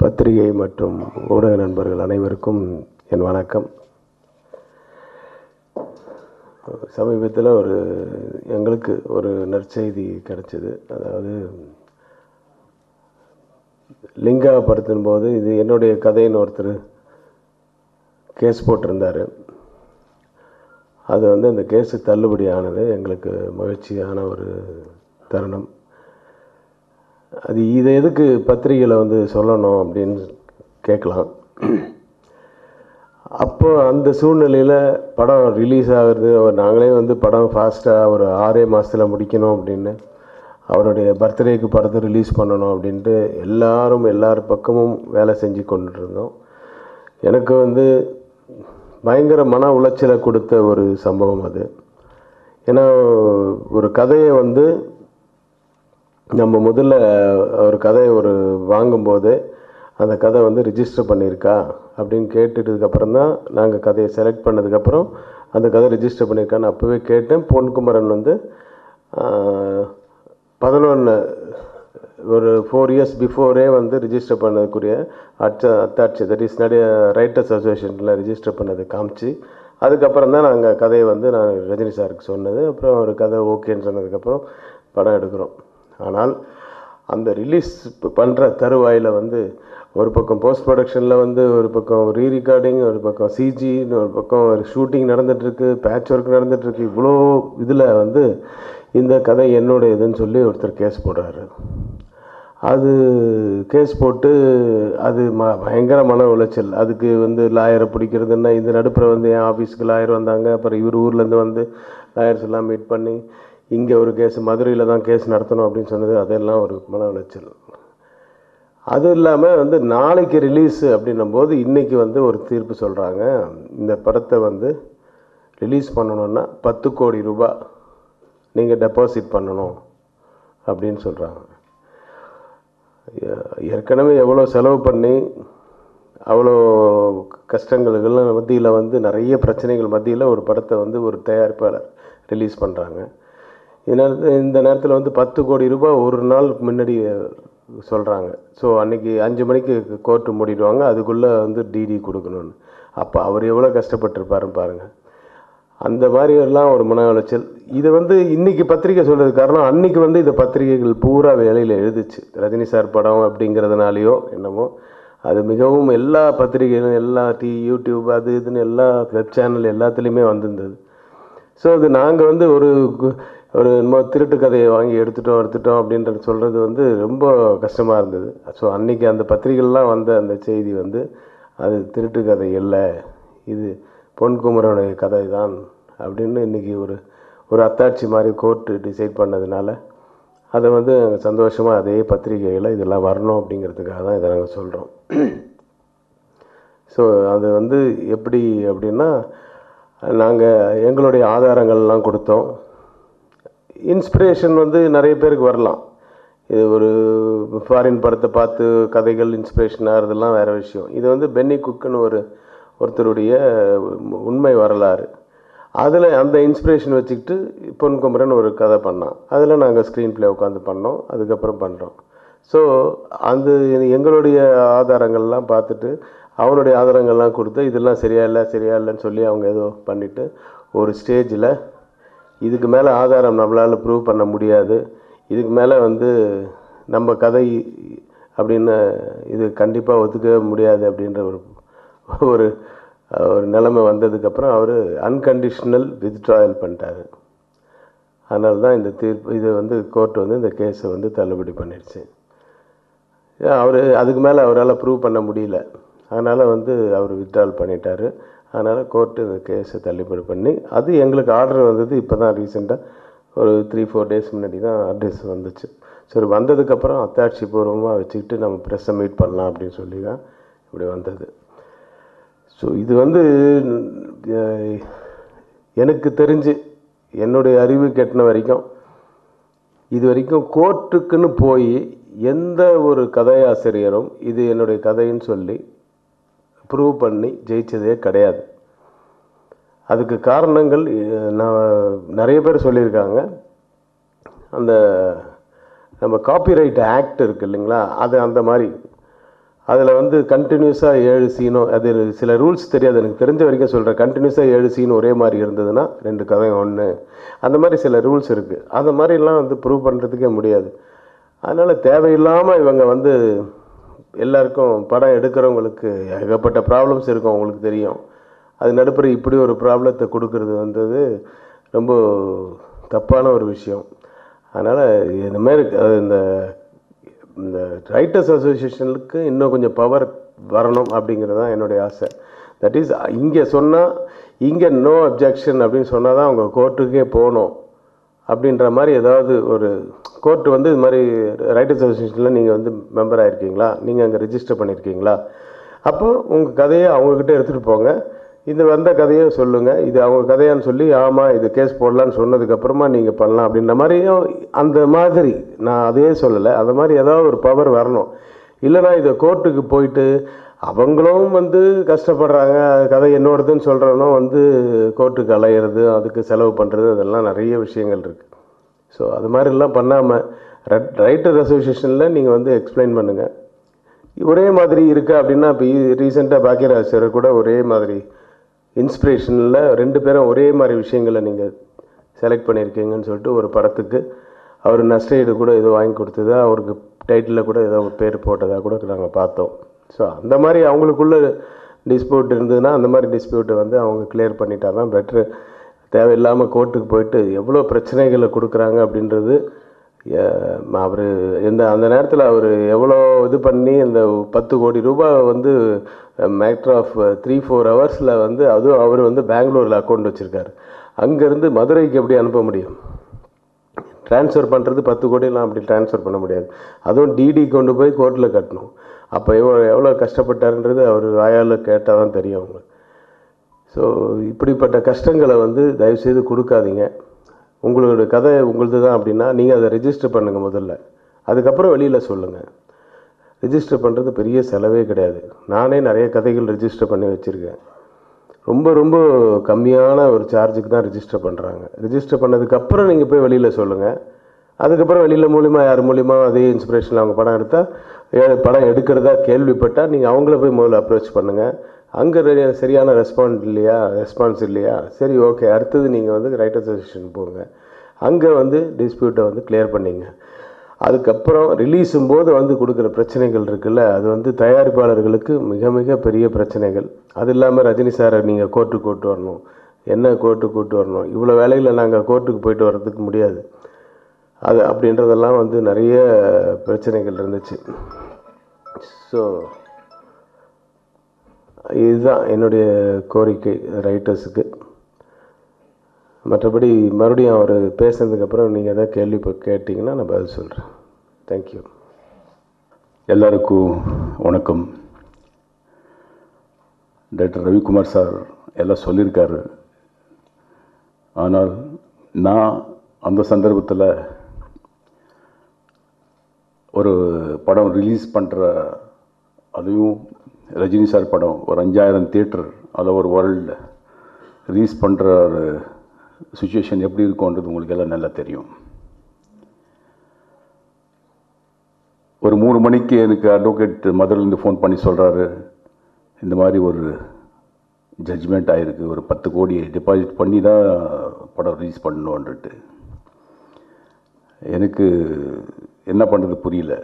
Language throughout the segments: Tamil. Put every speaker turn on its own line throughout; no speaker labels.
பத்திரிகை மற்றும் ஊடக நண்பர்கள் அனைவருக்கும் என் வணக்கம். சமீபத்தில் ஒரு எங்களுக்கு ஒரு நற்செய்தி கிடச்சிது. அதாவது லிங்கா படத்தின் போது இது என்னுடைய கதைன்னு ஒருத்தர் கேஸ் போட்டிருந்தார். அது வந்து அந்த கேஸு தள்ளுபடி ஆனது எங்களுக்கு மகிழ்ச்சியான ஒரு தருணம். அது இதை எதுக்கு பத்திரிகையில் வந்து சொல்லணும் அப்படின்னு கேட்கலாம். அப்போ அந்த சூழ்நிலையில் படம் ரிலீஸ் ஆகுறது அவர் நாங்களே வந்து படம் ஃபாஸ்ட்டாக ஒரு ஆறே மாதத்தில் முடிக்கணும் அப்படின்னு அவருடைய பர்த்டேக்கு படத்தை ரிலீஸ் பண்ணணும் அப்படின்ட்டு எல்லாரும் எல்லார் பக்கமும் வேலை செஞ்சு கொண்டுருந்தோம். இருந்தோம் எனக்கு வந்து பயங்கர மன உளைச்சலை கொடுத்த ஒரு சம்பவம் அது. ஏன்னா ஒரு கதையை வந்து நம்ம முதல்ல ஒரு கதையை ஒரு வாங்கும்போது அந்த கதை வந்து ரிஜிஸ்டர் பண்ணியிருக்கா அப்படின்னு கேட்டுட்டதுக்கப்புறம் தான் நாங்கள் கதையை செலக்ட் பண்ணதுக்கப்புறம் அந்த கதை ரிஜிஸ்டர் பண்ணியிருக்கான்னு அப்போவே கேட்டேன். பொன்குமரன் வந்து பதினொன்று ஒரு ஃபோர் இயர்ஸ் பிஃபோரே வந்து ரிஜிஸ்டர் பண்ணதுக்குரிய அச்ச அத்தாட்சி தட் இஸ் நிறைய ரைட்டர்ஸ் அசோசியேஷனில் ரிஜிஸ்டர் பண்ணது காமிச்சு அதுக்கப்புறம் தான் நாங்கள் கதையை வந்து நான் ரஜினி சாருக்கு சொன்னது. அப்புறம் ஒரு கதை ஓகேன்னு சொன்னதுக்கப்புறம் படம் எடுக்கிறோம். ஆனால் அந்த ரிலீஸ் பண்ணுற தருவாயில் வந்து ஒரு பக்கம் போஸ்ட் ப்ரொடக்ஷனில் வந்து ஒரு பக்கம் ரீ ரெக்கார்டிங் ஒரு பக்கம் சிஜி ஒரு பக்கம் ஒரு ஷூட்டிங் நடந்துகிட்ருக்கு பேட்ச் ஒர்க் நடந்துகிட்ருக்கு இவ்வளோ இதில் வந்து இந்த கதை என்னோட இதுன்னு சொல்லி ஒருத்தர் கேஸ் போடுறாரு. அது கேஸ் போட்டு அது ம பயங்கர மன உளைச்சல். அதுக்கு வந்து லாயரை பிடிக்கிறதுன்னா இந்த நடுப்புற வந்து என் ஆஃபீஸுக்கு லாயர் வந்தாங்க. அப்புறம் இவர் ஊர்லேருந்து வந்து லாயர்ஸ் எல்லாம் மீட் பண்ணி இங்கே ஒரு கேஸ் மதுரையில் தான் கேஸ் நடத்தணும் அப்படின்னு சொன்னது. அதெல்லாம் ஒரு மன உளைச்சல். அது இல்லாமல் வந்து நாளைக்கு ரிலீஸ் அப்படின்னும் போது இன்றைக்கி வந்து ஒரு தீர்ப்பு சொல்கிறாங்க இந்த படத்தை வந்து ரிலீஸ் பண்ணணுன்னா பத்து கோடி ரூபாய் நீங்கள் டெபாசிட் பண்ணணும் அப்படின்னு சொல்கிறாங்க ஏற்கனவே எவ்வளோ செலவு பண்ணி அவ்வளோ கஷ்டங்களுக்கெல்லாம் மத்தியில் வந்து நிறைய பிரச்சனைகள் மத்தியில் ஒரு படத்தை வந்து ஒரு தயாரிப்பாளர் ரிலீஸ் பண்ணுறாங்க இதனால் இந்த நேரத்தில் வந்து பத்து கோடி ரூபாய் ஒரு நாள் முன்னாடி சொல்கிறாங்க ஸோ அன்றைக்கி அஞ்சு மணிக்கு கோர்ட்டு மூடிடுவாங்க. அதுக்குள்ளே வந்து டிடி கொடுக்கணும்னு. அப்போ அவர் எவ்வளோ கஷ்டப்பட்டிருப்பாருன்னு பாருங்கள் அந்த மாதிரி எல்லாம் ஒரு மன உளைச்சல் இதை வந்து இன்றைக்கி பத்திரிக்கை சொல்கிறது காரணம் அன்றைக்கி வந்து இந்த பத்திரிகைகள் பூரா வேலையில் எழுதுச்சு. ரஜினி சார் படம் அப்படிங்கிறதுனாலையோ என்னமோ அது மிகவும் எல்லா பத்திரிகைகளும் எல்லா டி யூடியூப் அது இதுன்னு எல்லா வெப் சேனல் எல்லாத்துலேயுமே வந்திருந்தது. ஸோ அது நாங்கள் வந்து ஒரு ஒரு நம்ம திருட்டு கதையை வாங்கி எடுத்துட்டோம் எடுத்துட்டோம் அப்படின்றது சொல்கிறது வந்து ரொம்ப கஷ்டமாக இருந்தது. ஸோ அன்றைக்கி அந்த பத்திரிகைலாம் வந்த அந்த செய்தி வந்து அது திருட்டு கதை இல்லை இது பொன்குமரனுடைய கதை தான் அப்படின்னு இன்றைக்கி ஒரு ஒரு அத்தாட்சி மாதிரி கோர்ட்டு டிசைட் பண்ணதுனால அதை வந்து நாங்கள் சந்தோஷமாக அதே பத்திரிகையில் இதெல்லாம் வரணும் அப்படிங்கிறதுக்காக தான் இதை நாங்கள் சொல்கிறோம் ஸோ அது வந்து எப்படி அப்படின்னா நாங்கள் எங்களுடைய ஆதாரங்கள்லாம் கொடுத்தோம். இன்ஸ்பிரேஷன் வந்து நிறைய பேருக்கு வரலாம். இது ஒரு ஃபாரின் படத்தை பார்த்து கதைகள் இன்ஸ்பிரேஷன் ஆகிறதுலாம் வேறு விஷயம். இது வந்து பென்னி குக்குன்னு ஒரு ஒருத்தருடைய உண்மை வரலாறு. அதில் அந்த இன்ஸ்பிரேஷன் வச்சுக்கிட்டு பொன் குமரன் ஒரு கதை பண்ணான். அதில் நாங்கள் ஸ்க்ரீன் ப்ளே உட்காந்து பண்ணோம். அதுக்கப்புறம் பண்ணுறோம் ஸோ அந்த எங்களுடைய ஆதாரங்கள்லாம் பார்த்துட்டு அவனுடைய ஆதாரங்கள்லாம் கொடுத்து இதெல்லாம் சரியா இல்லை சரியா இல்லைன்னு சொல்லி அவங்க ஏதோ பண்ணிவிட்டு ஒரு ஸ்டேஜில் இதுக்கு மேலே ஆதாரம் நம்மளால் ப்ரூவ் பண்ண முடியாது. இதுக்கு மேலே வந்து நம்ம கதை அப்படின்னு இது கண்டிப்பாக ஒத்துக்கவே முடியாது அப்படின்ற ஒரு ஒரு ஒரு நிலைமை வந்ததுக்கப்புறம் அவர் அன்கண்டிஷ்னல் வித்ட்ராயல் பண்ணிட்டாரு. அதனால தான் இந்த தீர்ப்பு இது வந்து கோர்ட் வந்து இந்த கேஸை வந்து தள்ளுபடி பண்ணிடுச்சு. அவர் அதுக்கு மேலே அவரால் ப்ரூவ் பண்ண முடியல. அதனால் வந்து அவர் வித்ட்ரால் பண்ணிட்டார். அதனால் கோர்ட்டு இந்த கேஸை தள்ளுபடி பண்ணி அது எங்களுக்கு ஆர்டர் வந்தது இப்போ தான் ரீசெண்டாக ஒரு த்ரீ ஃபோர் டேஸ் முன்னாடி தான் அட்ரஸ் வந்துச்சு. சரி வந்ததுக்கப்புறம் அத்தாட்சி பூர்வமாக வச்சுக்கிட்டு நம்ம ப்ரெஸ்ஸை மீட் பண்ணலாம் அப்படின்னு சொல்லி தான் இப்படி வந்தது. ஸோ இது வந்து எனக்கு தெரிஞ்சு என்னுடைய அறிவு கெட்டின வரைக்கும் இது வரைக்கும் கோர்ட்டுக்குன்னு போய் எந்த ஒரு கதையாசிரியரும் இது என்னுடைய கதைன்னு சொல்லி ப்ரூவ் பண்ணி ஜெயித்ததே கிடையாது. அதுக்கு காரணங்கள் நான் நிறைய பேர் சொல்லியிருக்காங்க. அந்த நம்ம காப்பிரைட் ஆக்ட் இருக்குது இல்லைங்களா? அது அந்த மாதிரி. அதில் வந்து கண்டினியூஸாக ஏழு சீனோ அது சில ரூல்ஸ் தெரியாது. எனக்கு தெரிஞ்ச வரைக்கும் சொல்கிறேன் கண்டினியூஸாக ஏழு சீன் ஒரே மாதிரி இருந்ததுன்னா ரெண்டு கதை ஒன்று அந்த மாதிரி சில ரூல்ஸ் இருக்குது அந்த மாதிரிலாம் வந்து ப்ரூவ் பண்ணுறதுக்கே முடியாது. அதனால் தேவையில்லாமல் இவங்க வந்து எல்லாருக்கும் படம் எடுக்கிறவங்களுக்கு ஏகப்பட்ட ப்ராப்ளம்ஸ் இருக்கும் அவங்களுக்கு தெரியும். அது நடுப்புற இப்படி ஒரு ப்ராப்ளத்தை கொடுக்கறது வந்தது ரொம்ப தப்பான ஒரு விஷயம். அதனால் இந்த மாதிரி அது இந்த இந்த ரைட்டர்ஸ் அசோசியேஷனுக்கு இன்னும் கொஞ்சம் பவர் வரணும் அப்படிங்கிறது தான் என்னுடைய ஆசை. தட் இஸ் இங்கே சொன்னால் இங்கே நோ அப்ஜெக்ஷன் அப்படின்னு சொன்னால் தான் அவங்க கோர்ட்டுக்கே போகணும். அப்படின்ற மாதிரி ஏதாவது ஒரு கோர்ட்டு வந்து இது மாதிரி ரைட்டர்ஸ் அசோசியேஷனில் நீங்கள் வந்து மெம்பர் ஆகிருக்கீங்களா நீங்கள் அங்கே ரிஜிஸ்டர் பண்ணியிருக்கீங்களா அப்போ உங்கள் கதையை அவங்கக்கிட்ட எடுத்துகிட்டு போங்க. இது வந்த கதையை சொல்லுங்கள் இது அவங்க கதையான்னு சொல்லி ஆமாம் இது கேஸ் போடலான்னு சொன்னதுக்கப்புறமா நீங்கள் பண்ணலாம். அப்படின்ற மாதிரியும் அந்த மாதிரி நான் அதையே சொல்லலை. அந்த மாதிரி ஏதாவது ஒரு பவர் வரணும். இல்லைனா இதை கோர்ட்டுக்கு போயிட்டு அவங்களும் வந்து கஷ்டப்படுறாங்க. கதை என்னோடதுன்னு சொல்கிறவனும் வந்து கோர்ட்டுக்கு அலையிறது அதுக்கு செலவு பண்ணுறது அதெல்லாம் நிறைய விஷயங்கள் இருக்குது ஸோ அது மாதிரிலாம் பண்ணாமல் ரைட்டர் அசோசியேஷனில் நீங்கள் வந்து எக்ஸ்பிளைன் பண்ணுங்கள் ஒரே மாதிரி இருக்குது அப்படின்னா இப்போ ரீசெண்டாக பாக்கியராஜர் கூட ஒரே மாதிரி இன்ஸ்பிரேஷனில் ரெண்டு பேரும் ஒரே மாதிரி விஷயங்களை நீங்கள் செலக்ட் பண்ணியிருக்கீங்கன்னு சொல்லிட்டு ஒரு படத்துக்கு அவர் நஷ்டஈடு கூட ஏதோ வாங்கி கொடுத்ததா அவருக்கு டைட்டிலில் கூட ஏதோ பேர் போட்டதாக கூட நாங்கள் பார்த்தோம். ஸோ அந்த மாதிரி அவங்களுக்குள்ள டிஸ்பியூட் இருந்ததுன்னா அந்த மாதிரி டிஸ்பியூட்டை வந்து அவங்க கிளியர் பண்ணிட்டா தான் பெட்ரு தேவையில்லாமல் கோர்ட்டுக்கு போயிட்டு எவ்வளோ பிரச்சனைகளை கொடுக்குறாங்க அப்படின்றது அவர் இந்த அந்த நேரத்தில் அவர் எவ்வளோ இது பண்ணி இந்த பத்து கோடி ரூபாய் வந்து மேட்ரு ஆஃப் த்ரீ ஃபோர் ஹவர்ஸில் வந்து அதுவும் அவர் வந்து பெங்களூரில் அக்கௌண்ட் வச்சுருக்காரு. அங்கேருந்து மதுரைக்கு எப்படி அனுப்ப முடியும்? ட்ரான்ஸ்ஃபர் பண்ணுறது பத்து கோடியெலாம் அப்படி ட்ரான்ஸ்ஃபர் பண்ண முடியாது. அதுவும் டிடி கொண்டு போய் கோர்ட்டில் கட்டணும். அப்போ எவ்வளோ எவ்வளோ கஷ்டப்பட்டாருன்றது அவர் வாயால் கேட்டால் தான் தெரியும் அவங்களுக்கு. ஸோ இப்படிப்பட்ட கஷ்டங்களை வந்து தயவுசெய்து கொடுக்காதீங்க. உங்களோட கதை உங்களுது தான் அப்படின்னா நீங்கள் அதை ரெஜிஸ்டர் பண்ணுங்கள் முதல்ல. அதுக்கப்புறம் வெளியில் சொல்லுங்கள் ரிஜிஸ்டர் பண்ணுறது பெரிய செலவே கிடையாது. நானே நிறைய கதைகள் ரிஜிஸ்டர் பண்ணி வச்சுருக்கேன். ரொம்ப ரொம்ப கம்மியான ஒரு சார்ஜுக்கு தான் ரிஜிஸ்டர் பண்ணுறாங்க ரிஜிஸ்டர் பண்ணதுக்கப்புறம் நீங்கள் போய் வெளியில் சொல்லுங்கள் அதுக்கப்புறம் வெளியில் மூலிமா யார் மூலிமா அதே இன்ஸ்பிரேஷனில் அவங்க படம் எடுத்தால் படம் எடுக்கிறதா கேள்விப்பட்டால் நீங்கள் அவங்கள போய் முதல்ல அப்ரோச் பண்ணுங்கள் அங்கே சரியான ரெஸ்பாண்ட் இல்லையா? ரெஸ்பான்ஸ் இல்லையா? சரி ஓகே அடுத்தது நீங்கள் வந்து ரைட் அசோசியேஷன் போங்க. அங்கே வந்து டிஸ்பியூட்டை வந்து கிளியர் பண்ணிங்க. அதுக்கப்புறம் ரிலீஸும் போது வந்து கொடுக்குற பிரச்சனைகள் இருக்குல்ல? அது வந்து தயாரிப்பாளர்களுக்கு மிக மிக பெரிய பிரச்சனைகள். அது இல்லாமல் ரஜினி சாரை நீங்கள் கோர்ட்டுக்கு கூட்டு வரணும். என்ன கோர்ட்டுக்கு கூட்டு வரணும்? இவ்வளோ வேலையில் நாங்கள் கோர்ட்டுக்கு போயிட்டு வர்றதுக்கு முடியாது. அது அப்படின்றதெல்லாம் வந்து நிறைய பிரச்சனைகள் இருந்துச்சு. ஸோ இதுதான் என்னுடைய கோரிக்கை ரைட்டர்ஸுக்கு மற்றபடி மறுபடியும் அவர் பேசுனதுக்கப்புறம் நீங்கள் எதாவது கேள்வி இப்போ கேட்டிங்கன்னா நான் பதில் சொல்கிறேன் தேங்க்யூ
எல்லாருக்கும் வணக்கம். டாக்டர் ரவிக்குமார் சார் எல்லாம் சொல்லியிருக்காரு. ஆனால் நான் அந்த சந்தர்ப்பத்தில் ஒரு படம் ரிலீஸ் பண்ணுற அதுவும் ரஜினி சார் படம் ஒரு அஞ்சாயிரம் தியேட்டர் அதில் ஒரு வேர்ல்டு ரிலீஸ் பண்ணுற ஒரு சுச்சுவேஷன் எப்படி இருக்கும்ன்றது உங்களுக்கு எல்லாம் நல்லா தெரியும். ஒரு மூணு மணிக்கு எனக்கு அட்வொகேட் மதுரிலேருந்து ஃபோன் பண்ணி சொல்கிறாரு இந்த மாதிரி ஒரு ஜட்ஜ்மெண்ட் ஆகிருக்கு ஒரு பத்து கோடி டெபாசிட் பண்ணி தான் படம் ரிலீஸ் பண்ணணுன்ட்டு எனக்கு என்ன பண்ணுறது புரியல.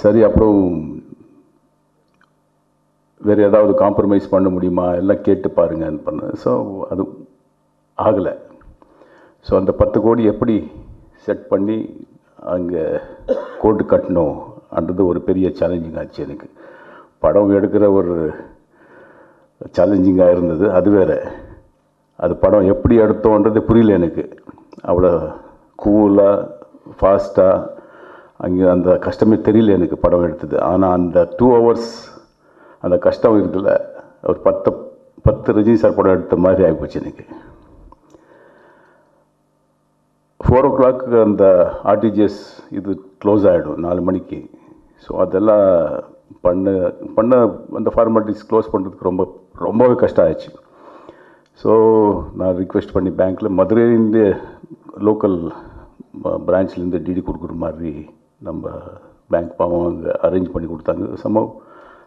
சரி அப்புறம் வேறு ஏதாவது காம்ப்ரமைஸ் பண்ண முடியுமா? எல்லாம் கேட்டு பாருங்கன்னு பண்ண. ஸோ அது ஆகலை. ஸோ அந்த பத்து கோடி எப்படி செட் பண்ணி அங்கே கோட்டு கட்டணும்? அன்றது ஒரு பெரிய சேலஞ்சிங் ஆச்சு எனக்கு. படம் எடுக்கிற ஒரு சேலஞ்சிங்காக இருந்தது அது வேற. அது படம் எப்படி எடுத்தோன்றது புரியல எனக்கு. அவ்வளோ கூலாக ஃபாஸ்ட்டாக அங்கே அந்த கஷ்டமே தெரியல எனக்கு படம் எடுத்தது. ஆனால் அந்த டூ ஹவர்ஸ் அந்த கஷ்டம் இருக்குல்ல ஒரு பத்து பத்து ரஜினி சார் படம் எடுத்த மாதிரி ஆகிப்போச்சு எனக்கு. ஃபோர் ஓ கிளாக்கு அந்த ஆர்டிஜிஎஸ் இது க்ளோஸ் ஆகிடும் நாலு மணிக்கு. ஸோ அதெல்லாம் பண்ண பண்ண அந்த ஃபார்மாலிட்டிஸ் க்ளோஸ் பண்ணுறதுக்கு ரொம்ப ரொம்பவே கஷ்டம் ஆயிடுச்சு ஸோ நான் ரிக்வெஸ்ட் பண்ணி பேங்க்கில் மதுரையிலேருந்து லோக்கல் பிரான்ச்லேருந்து டிடி கொடுக்குற மாதிரி நம்ம பேங்க் பாவம் அங்கே அரேஞ்ச் பண்ணி கொடுத்தாங்க. சம்பவம்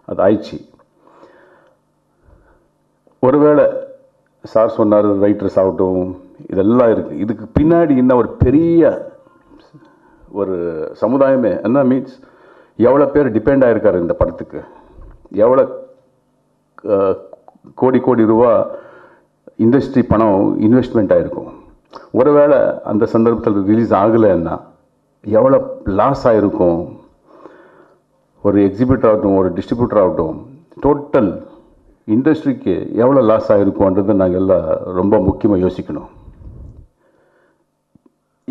அது ஆயிடுச்சு. ஒருவேளை சார் சொன்னார் ரைட்டர்ஸ் ஆகட்டும் இதெல்லாம் இருக்குது இதுக்கு பின்னாடி இன்னும் ஒரு பெரிய ஒரு சமுதாயமே என்ன மீன்ஸ் எவ்வளோ பேர் டிபெண்ட் ஆகிருக்காரு இந்த படத்துக்கு? எவ்வளோ கோடி கோடி ரூபா இண்டஸ்ட்ரி பணம் இன்வெஸ்ட்மெண்ட் ஆகிருக்கும் ஒருவேளை அந்த சந்தர்ப்பத்தில் ரிலீஸ் ஆகலைன்னா எவ்வளோ லாஸ் ஆகிருக்கும் ஒரு எக்ஸிபியூட்டர் ஆகட்டும் ஒரு டிஸ்ட்ரிபியூட்டர் ஆகட்டும் டோட்டல் இண்டஸ்ட்ரிக்கு எவ்வளோ லாஸ் ஆகிருக்கும்ன்றது நாங்கள் எல்லாம் ரொம்ப முக்கியமாக யோசிக்கணும்.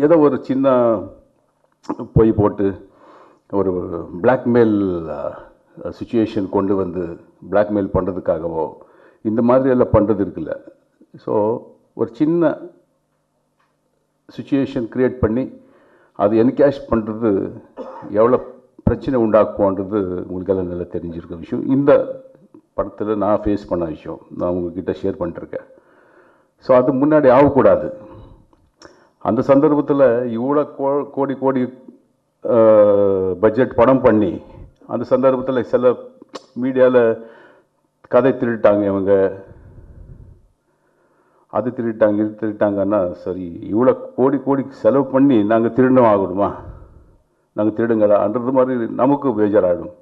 ஏதோ ஒரு சின்ன போய் போட்டு ஒரு பிளாக்மெயில் சுச்சுவேஷன் கொண்டு வந்து பிளாக்மெயில் பண்ணுறதுக்காகவோ இந்த மாதிரி எல்லாம் பண்ணுறது இருக்குல்ல. ஸோ ஒரு சின்ன சுச்சுவேஷன் க்ரியேட் பண்ணி அது என்கேஷ் பண்ணுறது எவ்வளோ பிரச்சனை உண்டாக்குவோன்றது உங்களுக்கு எல்லாம் நல்லா தெரிஞ்சிருக்க விஷயம். இந்த படத்தில் நான் ஃபேஸ் பண்ண விஷயம் நான் உங்ககிட்ட ஷேர் பண்ணிருக்கேன். ஸோ அது முன்னாடி ஆகக்கூடாது. அந்த சந்தர்ப்பத்தில் இவ்வளோ கோ கோடி கோடி பட்ஜெட் படம் பண்ணி அந்த சந்தர்ப்பத்தில் சில மீடியாவில் கதை திருட்டாங்க இவங்க. அது திருட்டாங்க இது திருட்டாங்கன்னா சரி இவ்வளோ கோடி கோடி செலவு பண்ணி நாங்கள் திருடணும் ஆகணுமா? நாங்கள் திருடுங்களான்றது மாதிரி நமக்கு பேஜராகிடும்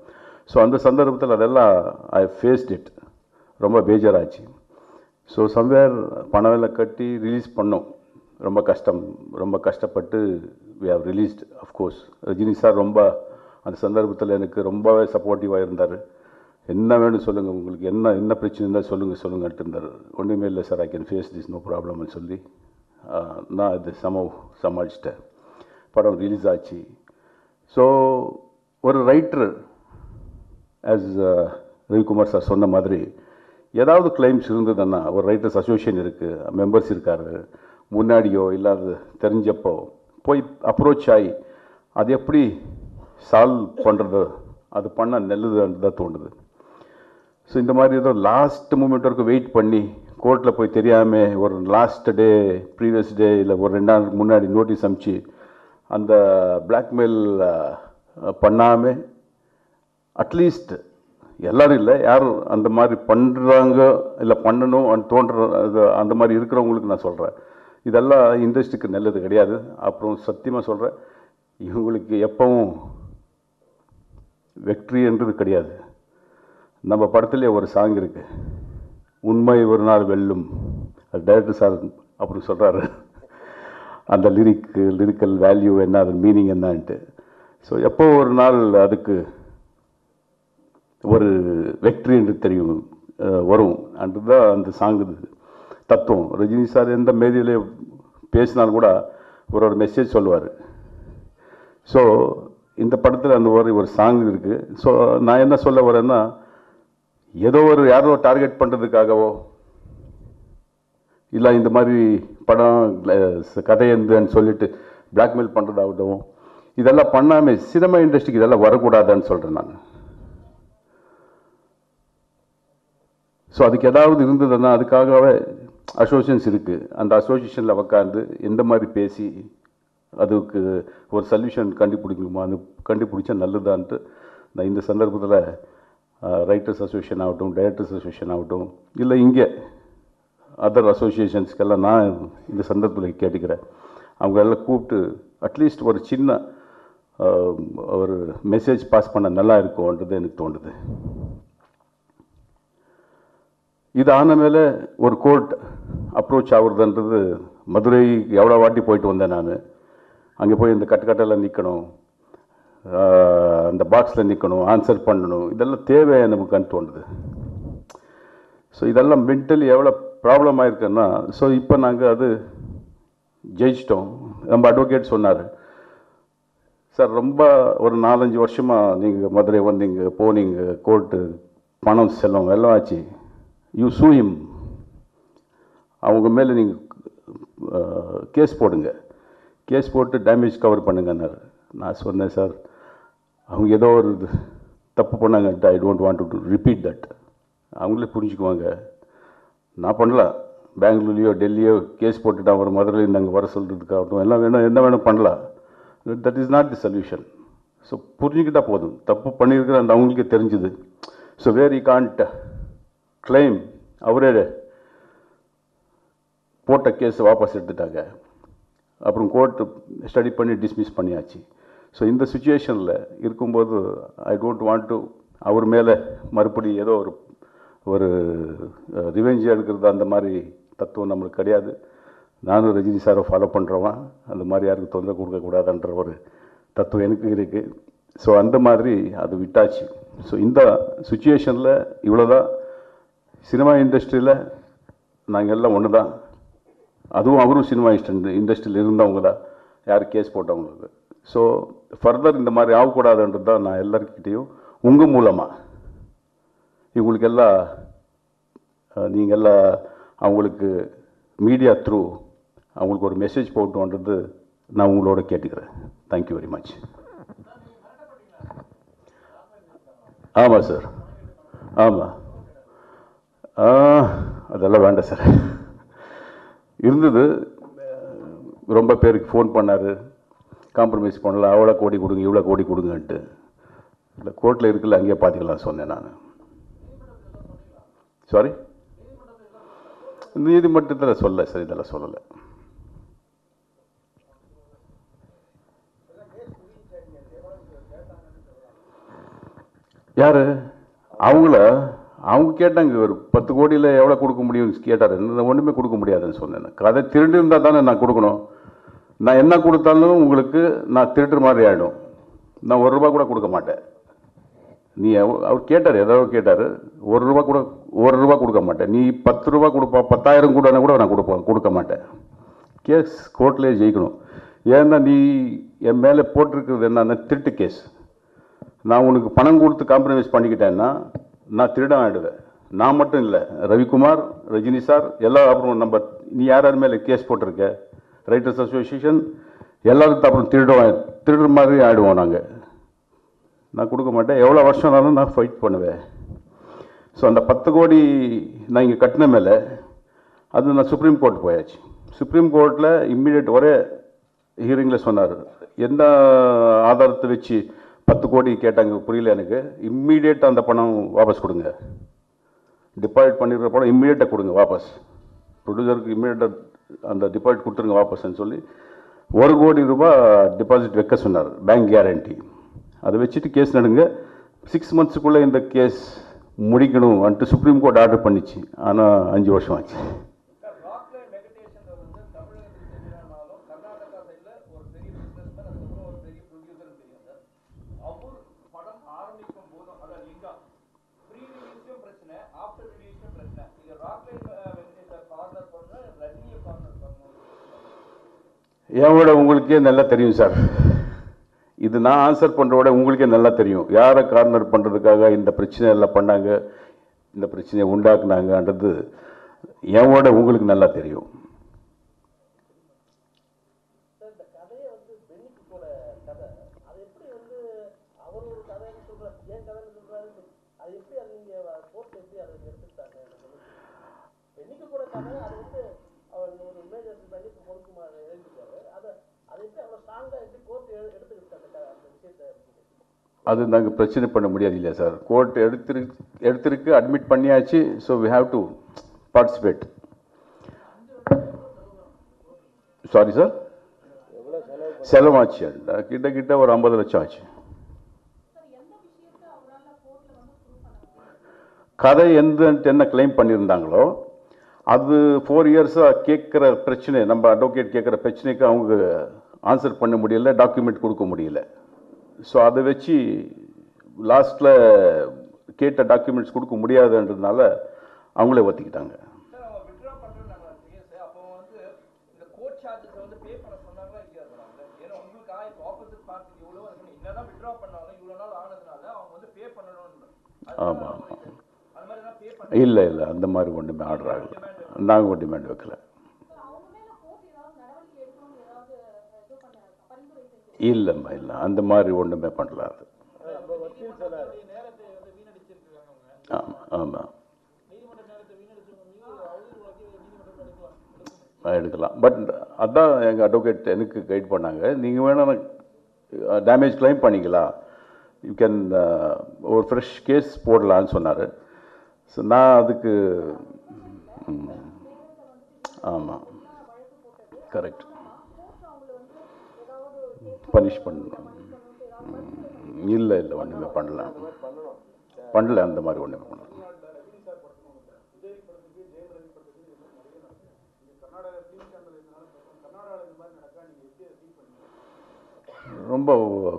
ஸோ அந்த சந்தர்ப்பத்தில் அதெல்லாம் ஐ ஃபேஸ்ட் இட் ரொம்ப பேஜாராச்சு. ஸோ சம்வேர் பணம் எல்லாம் கட்டி ரிலீஸ் பண்ணோம். ரொம்ப கஷ்டம் ரொம்ப கஷ்டப்பட்டு we have released of course Rajini sir ரொம்ப அந்த சந்தர்ப்பத்தில் எனக்கு ரொம்பவே சப்போர்ட்டிவாக இருந்தார். என்ன வேணும் சொல்லுங்கள் உங்களுக்கு என்ன என்ன பிரச்சனை இருந்தால் சொல்லுங்கள் சொல்லுங்கன்ட்டு இருந்தார் ஒன்றுமே இல்லை sir I can face this no ப்ராப்ளம்னு சொல்லி நான் இது சம சமாளிச்சிட்டேன். படம் ரிலீஸ் ஆச்சு. ஸோ ஒரு ரைட்டர் ஆஸ் ரவிக்குமார் சார் சொன்ன மாதிரி ஏதாவது கிளைம்ஸ் இருந்ததுன்னா ஒரு ரைட்டர்ஸ் அசோசியேஷன் இருக்குது மெம்பர்ஸ் இருக்காரு முன்னாடியோ இல்லாத தெரிஞ்சப்போ போய் அப்ரோச் ஆகி அது எப்படி சால்வ் பண்ணுறது அது பண்ண நல்லதுன்னு தான் தோணுது. ஸோ இந்த மாதிரி ஏதோ லாஸ்ட் மூமெண்ட் வரைக்கும் வெயிட் பண்ணி கோர்ட்டில் போய் தெரியாமல் ஒரு லாஸ்ட் டே ப்ரீவியஸ் டே இல்லை ஒரு ரெண்டு நாளுக்கு முன்னாடி நோட்டீஸ் அனுப்பிச்சு அந்த பிளாக்மெயில் பண்ணாமல் அட்லீஸ்ட் எல்லோரும் இல்லை யாரும் அந்த மாதிரி பண்ணுறாங்க இல்லை பண்ணணும் அண்ட் தோன்ற அந்த மாதிரி இருக்கிறவங்களுக்கு நான் சொல்கிறேன் இதெல்லாம் இண்டஸ்ட்ரிக்கு நல்லது கிடையாது. அப்புறம் சத்தியமாக சொல்கிறேன் இவங்களுக்கு எப்பவும் வெற்றின்றது கிடையாது. நம்ம படத்துலேயே ஒரு சாங் இருக்குது உண்மை ஒரு நாள் வெல்லும். அது டைரக்டர் சார் அப்படி சொல்கிறாரு அந்த லிரிக்கு லிரிக்கல் வேல்யூ என்ன அது மீனிங் என்னான்ட்டு. ஸோ எப்போ ஒரு நாள் அதுக்கு ஒரு வெற்றி என்று தெரியும் வரும். அன்று தான் அந்த சாங்கு தத்துவம். ரஜினி சார் எந்த மேதியிலே பேசினாலும் கூட ஒரு ஒரு மெசேஜ் சொல்லுவார். ஸோ இந்த படத்தில் அந்த ஒரு ஒரு சாங் இருக்குது ஸோ நான் என்ன சொல்ல வரேன்னா ஏதோ ஒரு யாரோ டார்கெட் பண்ணுறதுக்காகவோ இல்லை இந்த மாதிரி படம் கதை எந்தன்னு சொல்லிட்டு பிளாக்மெயில் பண்ணுறதாகட்டும் இதெல்லாம் பண்ணாமல் சினிமா இண்டஸ்ட்ரிக்கு இதெல்லாம் வரக்கூடாதுன்னு சொல்கிறேன் நான். ஸோ அதுக்கு ஏதாவது இருந்ததுன்னா அதுக்காகவே அசோசியேஷன்ஸ் இருக்குது அந்த அசோசியேஷனில் உக்காந்து எந்த மாதிரி பேசி அதுக்கு ஒரு சொல்யூஷன் கண்டுபிடிக்கணுமா? அது கண்டுபிடிச்சா நல்லதான்ட்டு நான் இந்த சந்தர்ப்பத்தில் ரைட்டர்ஸ் அசோசியேஷன் ஆகட்டும் டைரக்டர்ஸ் அசோசியேஷன் ஆகட்டும் இல்லை இங்கே அதர் அசோசியேஷன்ஸ்க்கெல்லாம் நான் இந்த சந்தர்ப்பத்தில் கேட்டுக்கிறேன். அவங்க எல்லாம் கூப்பிட்டு அட்லீஸ்ட் ஒரு சின்ன ஒரு மெசேஜ் பாஸ் பண்ண நல்லா இருக்கும்ன்றது எனக்கு தோணுது. இது ஆன மேலே ஒரு கோர்ட் அப்ரோச் ஆகுறதுன்றது மதுரை எவ்வளோ வாட்டி போயிட்டு வந்தேன் நான். அங்கே போய் இந்த கட்டுக்கட்டெல்லாம் நிற்கணும் அந்த பாக்ஸில் நிற்கணும் ஆன்சர் பண்ணணும். இதெல்லாம் தேவை நமக்குன்னு தோணுது. ஸோ இதெல்லாம் மென்டலி எவ்வளோ ப்ராப்ளம் ஆயிருக்குன்னா ஸோ இப்போ நாங்கள் அது ஜெயிச்சிட்டோம். நம்ம அட்வொகேட் சொன்னார் சார் ரொம்ப ஒரு நாலஞ்சு வருஷமாக நீங்கள் மதுரை வந்தீங்க போனீங்க கோர்ட்டு பணம் செல்லும் எல்லாம் ஆச்சு. யூ சூ அவங்க மேலே நீங்கள் கேஸ் போடுங்க. கேஸ் போட்டு டேமேஜ் கவர் பண்ணுங்கன்னாரு. நான் சொன்னேன் சார் அவங்க ஏதோ ஒரு இது தப்பு பண்ணாங்க I don't want to repeat that அவங்களே புரிஞ்சுக்குவாங்க. நான் பண்ணலாம் பெங்களூர்லேயோ டெல்லியோ கேஸ் போட்டுட்டு அவர் மதுரையில் அங்கே வர சொல்கிறதுக்காகட்டும் எல்லாம் வேணும் என்ன வேணும் பண்ணலாம் that is not the solution so புரிஞ்சுக்கிட்டால் போதும். தப்பு பண்ணியிருக்கிற அந்த அவங்களுக்கே தெரிஞ்சுது. So where you can't claim அவரே போட்ட கேஸ் வாபஸ் எடுத்துட்டாங்க. அப்புறம் கோர்ட்டு ஸ்டடி பண்ணி டிஸ்மிஸ் பண்ணியாச்சு. ஸோ இந்த சுச்சுவேஷனில் இருக்கும்போது ஐ டோன்ட் வாண்ட் டு அவர் மேலே மறுபடி ஏதோ ஒரு ஒரு ரிவெஞ்ச் எடுக்கிறது அந்த மாதிரி தத்துவம் நம்மளுக்கு கிடையாது. நானும் ரஜினி சாரை ஃபாலோ பண்ணுறவன் அந்த மாதிரி யாருக்கு தொந்தரவு கொடுக்கக்கூடாதுன்ற ஒரு தத்துவம் எனக்கு இருக்குது ஸோ அந்த மாதிரி அது விட்டாச்சு. ஸோ இந்த சுச்சுவேஷனில் இவ்வளோ தான் சினிமா இண்டஸ்ட்ரியில் நாங்கள் எல்லாம் ஒன்று தான் அதுவும் அவரும் சினிமா இண்டஸ்ட்ரியில் இருந்தவங்க தான். யார் கேஸ் போட்டவங்களுக்கு. ஸோ ஃபர்தர் இந்த மாதிரி ஆகக்கூடாதுன்றது தான் நான் எல்லாருக்கிட்டேயும் உங்கள் மூலமாக இவங்களுக்கெல்லாம் நீங்கள் எல்லாம் அவங்களுக்கு மீடியா த்ரூ அவங்களுக்கு ஒரு மெசேஜ் போட்டுன்றது நான் உங்களோட கேட்டுக்கிறேன். தேங்க்யூ வெரி மச் ஆமாம் சார் ஆமாம் அதெல்லாம் வேண்டாம் சார் இருந்தது ரொம்ப பேருக்கு ஃபோன் பண்ணார். காம்ப்ரமைஸ் பண்ணல அவ்வளோ கோடி கொடுங்க இவ்வளோ கோடி கொடுங்கன்ட்டு. இல்லை கோர்ட்டில் இருக்குல்ல அங்கேயே பார்த்துக்கலாம் சொன்னேன் நான். சாரி நீதிமன்றத்தில் சொல்ல சார் இதெல்லாம் சொல்லலை. யார்? அவங்கள? அவங்க கேட்டாங்க ஒரு பத்து கோடியில் எவ்வளோ கொடுக்க முடியும்னு கேட்டார். ஒன்றுமே கொடுக்க முடியாதுன்னு சொன்னேன் கதை திருடி இருந்தால் தானே நான் கொடுக்கணும். நான் என்ன கொடுத்தாலும் உங்களுக்கு நான் திருடுற மாதிரி ஆகிடும் நான் ஒரு ரூபா கூட கொடுக்க மாட்டேன். நீ அவர் கேட்டார் ஏதாவது கேட்டார் ஒரு ரூபா கூட ஒரு ரூபா கொடுக்க மாட்டேன். நீ பத்து ரூபா கொடுப்பா பத்தாயிரம் கூட கூட நான் கொடுப்பேன் கொடுக்க மாட்டேன். கேஸ் கோர்ட்லேயே ஜெயிக்கணும். ஏன்னா நீ என் மேலே போட்டிருக்கிறது என்னன்னா திருட்டு கேஸ். நான் உனக்கு பணம் கொடுத்து காம்ப்ரமைஸ் பண்ணிக்கிட்டேன்னா நான் திருடம் ஆகிடுவேன் நான் மட்டும் இல்லை ரவிக்குமார் ரஜினி சார் எல்லா அப்புறம் நம்ம நீ யார் யார் மேலே கேஸ் போட்டிருக்க? ரைட்டர்ஸ் அசோசியேஷன் எல்லோரும் அப்புறம் திருடுவோம் திருடுற மாதிரி ஆகிடுவோம் நாங்கள் நான் கொடுக்க மாட்டேன். எவ்வளோ வருஷம்னாலும் நான் ஃபைட் பண்ணுவேன். ஸோ அந்த பத்து கோடி நான் இங்கே கட்டின மேலே அது நான் சுப்ரீம் கோர்ட் போயாச்சு. சுப்ரீம் கோர்ட்டில் இம்மிடியட் ஒரே ஹியரிங்கில் சொன்னார். எந்த ஆதாரத்தை வச்சு பத்து கோடி கேட்டாங்க புரியல எனக்கு. இம்மீடியட் அந்த பணம் வாபஸ் கொடுங்க. டிபாசிட் பண்ணிடுற பணம் இம்மீடியட்டாக கொடுங்க வாபஸ். ப்ரொடியூசருக்கு இம்மீடியட்டாக அந்த டிபாசிட் கொடுத்துருங்க வாபஸ்ன்னு சொல்லி ஒரு கோடி ரூபாய் டிபாசிட் வைக்க சொன்னார். பேங்க் கேரண்டி அதை வச்சுட்டு கேஸ் நடுங்க. சிக்ஸ் மந்த்ஸுக்குள்ளே இந்த கேஸ் முடிக்கணும் வந்துட்டு சுப்ரீம் கோர்ட் ஆர்டர் பண்ணிச்சு. ஆனால் அஞ்சு வருஷம் ஆச்சு.
ஆரம்பிக்கும் போதும் லிங்கா ப்ரீ ரிலீஸும் பிரச்சனை. ஆஃப்டர் ரிலீஸும் பிரச்சனை. ராக்லைன் வெங்கடேஷன் கார்னர் பண்ண ரஜினியை கார்னர் பண்ணணும்
என் விட உங்களுக்கே நல்லா தெரியும் சார். இது நான் ஆன்சர் பண்ணுற விட உங்களுக்கே நல்லா தெரியும். யாரை கார்னர் பண்ணுறதுக்காக இந்த பிரச்சனை எல்லாம் பண்ணாங்க இந்த பிரச்சனையை உண்டாக்குனாங்கன்றது என் விட உங்களுக்கு நல்லா தெரியும்
சார் இந்த கதையை வந்து பென்னிக்கு போல கதை அது எப்படி வந்து அவர் ஒரு கதைன்னு சொல்றாரு ஏன் கதைன்னு சொல்றாரு அது எப்படி அது நீங்க கோர்ட் எப்படி அதை எடுத்துக்கிட்டாங்க எனக்கு வந்து பென்னிக்கு போல கதை அது வந்து அவர் ஒரு இமேஜ் பண்ணி பொறுக்குமாறு எழுதிருக்காரு அதை அதை எப்படி அவ்வளோ ஸ்ட்ராங்கா எப்படி கோர்ட் எடுத்துக்கிட்டு அந்த க- அந்த விஷயத்தை
அது நாங்கள் பிரச்சனை பண்ண முடியாது இல்லையா சார்? கோர்ட் எடுத்திருக்கு எடுத்திருக்கு அட்மிட் பண்ணியாச்சு so we have to participate sorry sir செலவாச்சு. கிட்ட கிட்ட ஒரு ஐம்பது லட்சம் ஆச்சு. கதை எந்த என்ன கிளைம் பண்ணியிருந்தாங்களோ அது ஃபோர் இயர்ஸாக கேட்குற பிரச்சனை நம்ம அட்வொகேட் கேட்குற பிரச்சனைக்கு அவங்க ஆன்சர் பண்ண முடியல டாக்குமெண்ட் கொடுக்க முடியல. ஸோ அதை வச்சு லாஸ்ட்டில் கேட்ட டாக்குமெண்ட்ஸ் கொடுக்க முடியாதுன்றதுனால அவங்களே ஒத்திக்கிட்டாங்க. ஆமாம் ஆமாம் இல்லை இல்லை அந்த மாதிரி ஒன்றுமே ஆர்டர் ஆகல. நாங்கள் டிமாண்ட் வைக்கல
அவங்க மேல கோர்ட் ஏதாவது நடவடிக்கை எடுக்கணும்னு ஏதாவது இது
இல்லைம்மா இல்லை. அந்த மாதிரி ஒன்றுமே பண்ணல அது. ஆமாம் ஆமாம்
எடுக்கலாம்.
பட் அதான் எங்கள் அட்வொகேட் எனக்கு கைட் பண்ணாங்க. நீங்கள் வேணால் டேமேஜ் கிளைம் பண்ணிக்கலாம் யூ கேன் ஒரு ஃப்ரெஷ் கேஸ் போடலான்னு சொன்னார். ஸோ நான் அதுக்கு ஆமாம் கரெக்ட் பனிஷ் பண்ணணும். இல்லை இல்லை ஒன்றுமே பண்ணலாம் பண்ணல அந்த மாதிரி ஒன்றுமே பண்ணலாம் ரொம்ப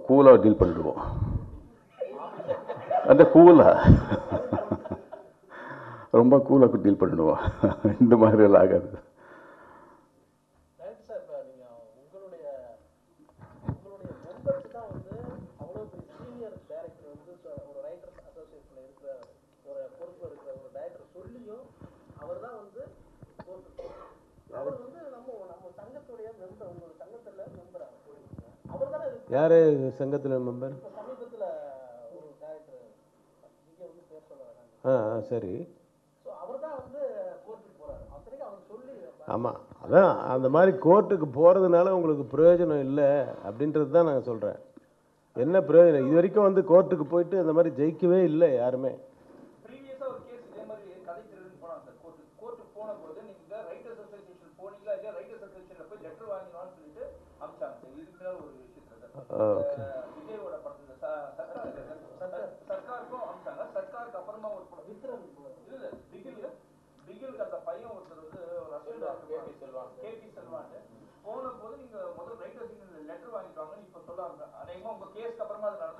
கூலாக டீல் பண்ணிடுவோம். அந்த கூலாக ரொம்ப கூலாக டீல் பண்ணிடுவோம். இந்த மாதிரி எல்லாம் ஆகாது
ரைட் சார் இப்போ நீங்கள் உங்களுடைய உங்களுடைய மெம்பர்ஸ் தான் வந்து அவ்வளோ பெரிய சீனியர் டைரக்டர் வந்து சொ- ஒரு ரைட்டர்ஸ் அசோசியேஷனில் இருக்கிற ஒரு பொறுப்பு இருக்கிற ஒரு டைரக்டர் சொல்லியும் அவர் தான் வந்து கோர்ட்டு அவர் வந்து நம்ம நம்ம சங்கத்துடைய மெம்பர் உங்களோட சங்கத்தில் மெம்பர் அவர் தானே
யார் சங்கத்தில் மெம்பர்
இப்போ சமீபத்தில் ஒரு டைரக்டர் இங்கே வந்து பேர் சொல்ல வராங்க
ஆ ஆ, சரி
ஸோ அவர் தான் வந்து கோர்ட்டுக்கு போகிறாரு அத்தனைக்கும் அவர் சொல்லி
ஆமாம் அதான் அந்த மாதிரி கோர்ட்டுக்கு போகிறதுனால உங்களுக்கு பிரயோஜனம் இல்லை அப்படின்றது தான் நான் சொல்கிறேன் என்ன பிரயோஜனம்? இது வரைக்கும் வந்து கோர்ட்டுக்கு போயிட்டு அந்த மாதிரி ஜெயிக்கவே இல்லை யாருமே
ப்ரீவியஸா ஒரு கேஸ் இதே மாதிரி கதை திருடுன்னு போனாங்க சார் கோர்ட்டு கோர்ட்டுக்கு போன போது நீங்க ரைட்டர்ஸ் அசோசியேஷன் போனீங்களா இல்லையா ரைட்டர்ஸ் அசோசியேஷன்ல போய் லெட்டர் வாங்கினான்னு சொல்லிட்டு அமிச்சாங்க சார் இதுக்கு மேல ஒரு விஷயத்துல சார்
ஆ, ஓகே
அஹ் விஜயோட படத்துல ச- சர்க்கார் இல்ல சார். சர்க்காருக்கும் அமிச்சாங்க சர்க்காருக்கு அப்புறமா ஒரு படம்
விக்ரம்
இல்ல இல்ல பிகில் பிகிலுக்கு அந்த பையன் ஒருத்தர் வந்து ஒரு ஹஸ்பண்ட் கேபி செல்வான் கேபி செல்வான் போன போது நீங்க முதல்ல ரைட்டர்ஸ் லெட்டர் வாங்கிட்டு வாங்கன்னு இப்ப சொல்றாங்க அநேகமா உங்க கேஸ்க்கு அப்புறமா அது நடக்கும்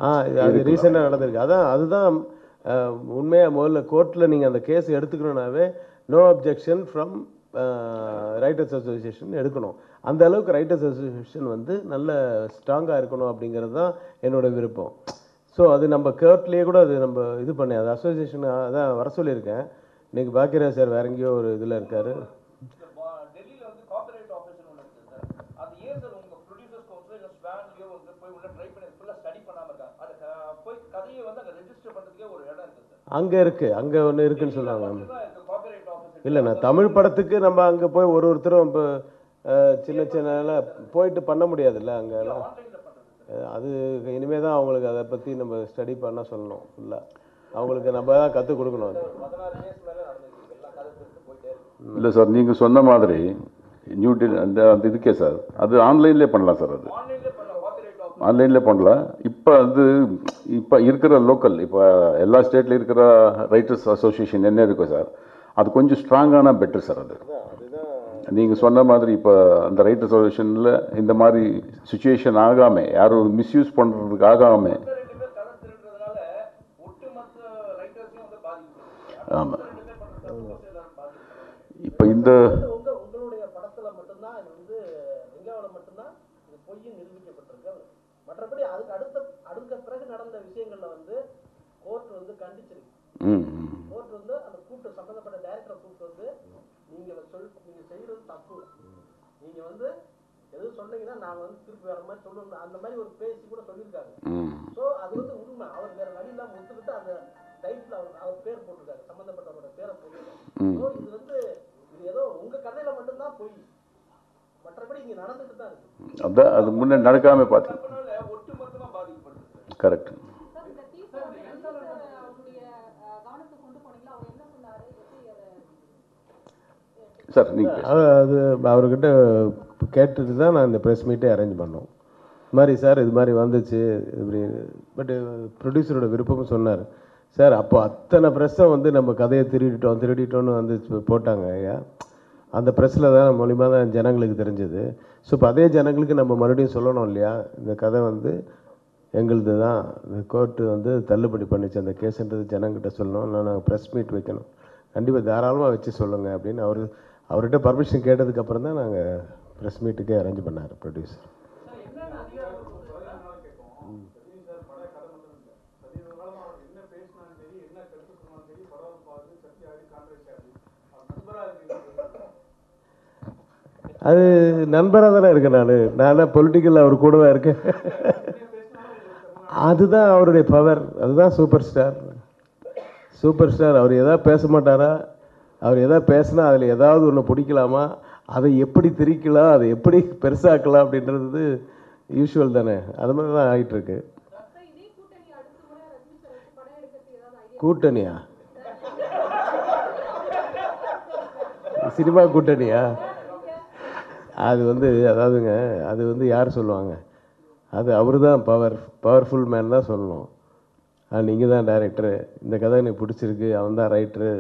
ஆ இது- அது ரீசெண்டாக நடந்திருக்கு. அதான் அதுதான் உண்மையாக முதல்ல கோர்ட்டில் நீங்கள் அந்த case எடுத்துக்கணுன்னாவே no objection from writers association எடுக்கணும். அந்த அளவுக்கு ரைட்டர்ஸ் அசோசியேஷன் வந்து நல்ல ஸ்ட்ராங்காக இருக்கணும் அப்படிங்கிறது தான் என்னோட விருப்பம். ஸோ அது நம்ம கோர்ட்லேயே கூட அது நம்ம இது பண்ணி. அது அசோசியேஷன் அதான் வர சொல்லியிருக்கேன். இன்னைக்கு பாக்கியராஜ் சார் வேற எங்கேயோ ஒரு இதில் இருக்காரு.
அங்கே இருக்குது
அங்கே ஒன்று இருக்குன்னு சொல்லுவாங்க
மட்டும்தான் இருக்கு கார்ப்பரேட் ஆஃபீஸ்
இல்லை நான் தமிழ் படத்துக்கு நம்ம அங்கே போய் ஒரு ஒருத்தரும் இப்போ சின்ன சின்ன போயிட்டு பண்ண முடியாதுல்ல அங்கெல்லாம் அது இனிமே தான் அவங்களுக்கு அதை பற்றி நம்ம ஸ்டடி பண்ண சொல்லணும். ஃபுல்லாக அவங்களுக்கு நம்ம தான் கற்றுக் கொடுக்கணும் அது.
இல்லை சார் நீங்கள் சொன்ன மாதிரி நியூ டெல்லி அந்த அந்த இதுக்கே சார் அது ஆன்லைன்லேயே பண்ணலாம் சார் அது.
ஆன்லைன்லேயே பண்ணலாம்.
பண்ணலாம் இப்போ அது இப்போ இருக்கிற லோக்கல் இப்போ எல்லா ஸ்டேட்டில் இருக்கிற ரைட்டர்ஸ் அசோசியேஷன் என்ன இருக்கும் சார்? அது கொஞ்சம் ஸ்ட்ராங்கான பெட்டர் சார் அது. நீங்கள் சொன்ன மாதிரி இப்போ அந்த ரைட்டர்ஸ் அசோசியேஷனில் இந்த மாதிரி சுச்சுவேஷன் ஆகாமல் யாரும் மிஸ்யூஸ் பண்ணுறதுக்கு ஆகாமல் ஆமாம் இப்போ இந்த
மற்றபடி அதுக்கு அடுத்த அடுத்த பிறகு நடந்த விஷயங்கள்ல வந்து கோர்ட் வந்து கண்டிச்சிருக்கு.
ம் ம்.
கோர்ட் வந்து அந்த கூப்பிட்டு சம்பந்தப்பட்ட டைரக்டரை கூப்பிட்டு வந்து நீங்க சொல் நீங்க செய்யறது தப்பு. நீங்க வந்து எதுவும் சொன்னீங்கன்னா நாங்க வந்து திருப்பி வேற மாதிரி சொல்லணும். அந்த மாதிரி ஒரு பேசி கூட சொல்லியிருக்காங்க ஸோ அது வந்து உண்மை. அவர் வேற வழி இல்லாம ஒத்துக்கிட்டு அந்த டைட்டில் அவர் அவர் பேர் போட்டிருக்காரு. சம்பந்தப்பட்டவரோட பேரை போட்டிருக்காரு. ஸோ இது வந்து இது ஏதோ உங்க கதையில மட்டும்தான் பொய் மற்றபடி இங்க நடந்துட்டு தான் இருக்கு.
அதான் அது முன்னே நடக்காமல் பார்த்து கரெக்ட்
சார் இந்த தீர்ப்பு வந்து எந்த அவருடைய அஹ், கவனத்துக்கு கொண்டு போனீங்களா அவர் என்ன சொன்னாரு எப்படி அதை
சார் நீங்கள்
அது அவர்கிட்ட கேட்டுட்டு தான் நான் இந்த ப்ரெஸ் மீட்டே அரேஞ்ச் பண்ணோம். இது மாதிரி சார் இது மாதிரி வந்துச்சு இப்படி. பட்டு ப்ரொடியூசரோட விருப்பமும் சொன்னார். சார் அப்போ அத்தனை ப்ரெஸ்ஸை வந்து நம்ம கதையை திருடிட்டோம் திருடிட்டோம்னு வந்து போட்டாங்க ஐயா. அந்த ப்ரெஸ்ஸில் தான் மூலிமா தான் ஜனங்களுக்கு தெரிஞ்சது. ஸோ இப்போ அதே ஜனங்களுக்கு நம்ம மறுபடியும் சொல்லணும் இல்லையா? இந்த கதை வந்து எங்களுது தான். இந்த கோர்ட்டு வந்து தள்ளுபடி பண்ணிச்சு. அந்த கேஸுன்றது ஜனங்கிட்ட சொல்லணும். நாங்கள் ப்ரெஸ் மீட் வைக்கணும். கண்டிப்பாக தாராளமாக வச்சு சொல்லுங்கள் அப்படின்னு அவர் அவர்கிட்ட பர்மிஷன் கேட்டதுக்கப்புறம் தான் நாங்கள் ப்ரெஸ் மீட்டுக்கே அரேஞ்ச் பண்ணார் ப்ரொடியூசர் அது நண்பராக தானே இருக்கேன் நான். நான் பொலிட்டிக்கல் அவர் கூடவா இருக்கேன். அதுதான் அவருடைய பவர் அதுதான் சூப்பர் ஸ்டார் சூப்பர் ஸ்டார் அவர் எதாவது பேச மாட்டாரா? அவர் எதாவது பேசினா அதில் ஏதாவது ஒன்று பிடிக்கலாமா? அதை எப்படி திரிக்கலாம்? அதை எப்படி பெருசாக்கலாம் அப்படின்றது யூஷுவல் தானே. அது மாதிரி தான்
ஆகிட்டுருக்கு
கூட்டணியா? சினிமா கூட்டணியா? அது வந்து அதாவதுங்க அது வந்து யார் சொல்லுவாங்க? அது அவர் தான் பவர் பவர்ஃபுல் மேன் தான் சொல்லணும். நீங்கள் தான் டேரக்டரு இந்த கதை எனக்கு பிடிச்சிருக்கு. அவன் தான் ரைட்டரு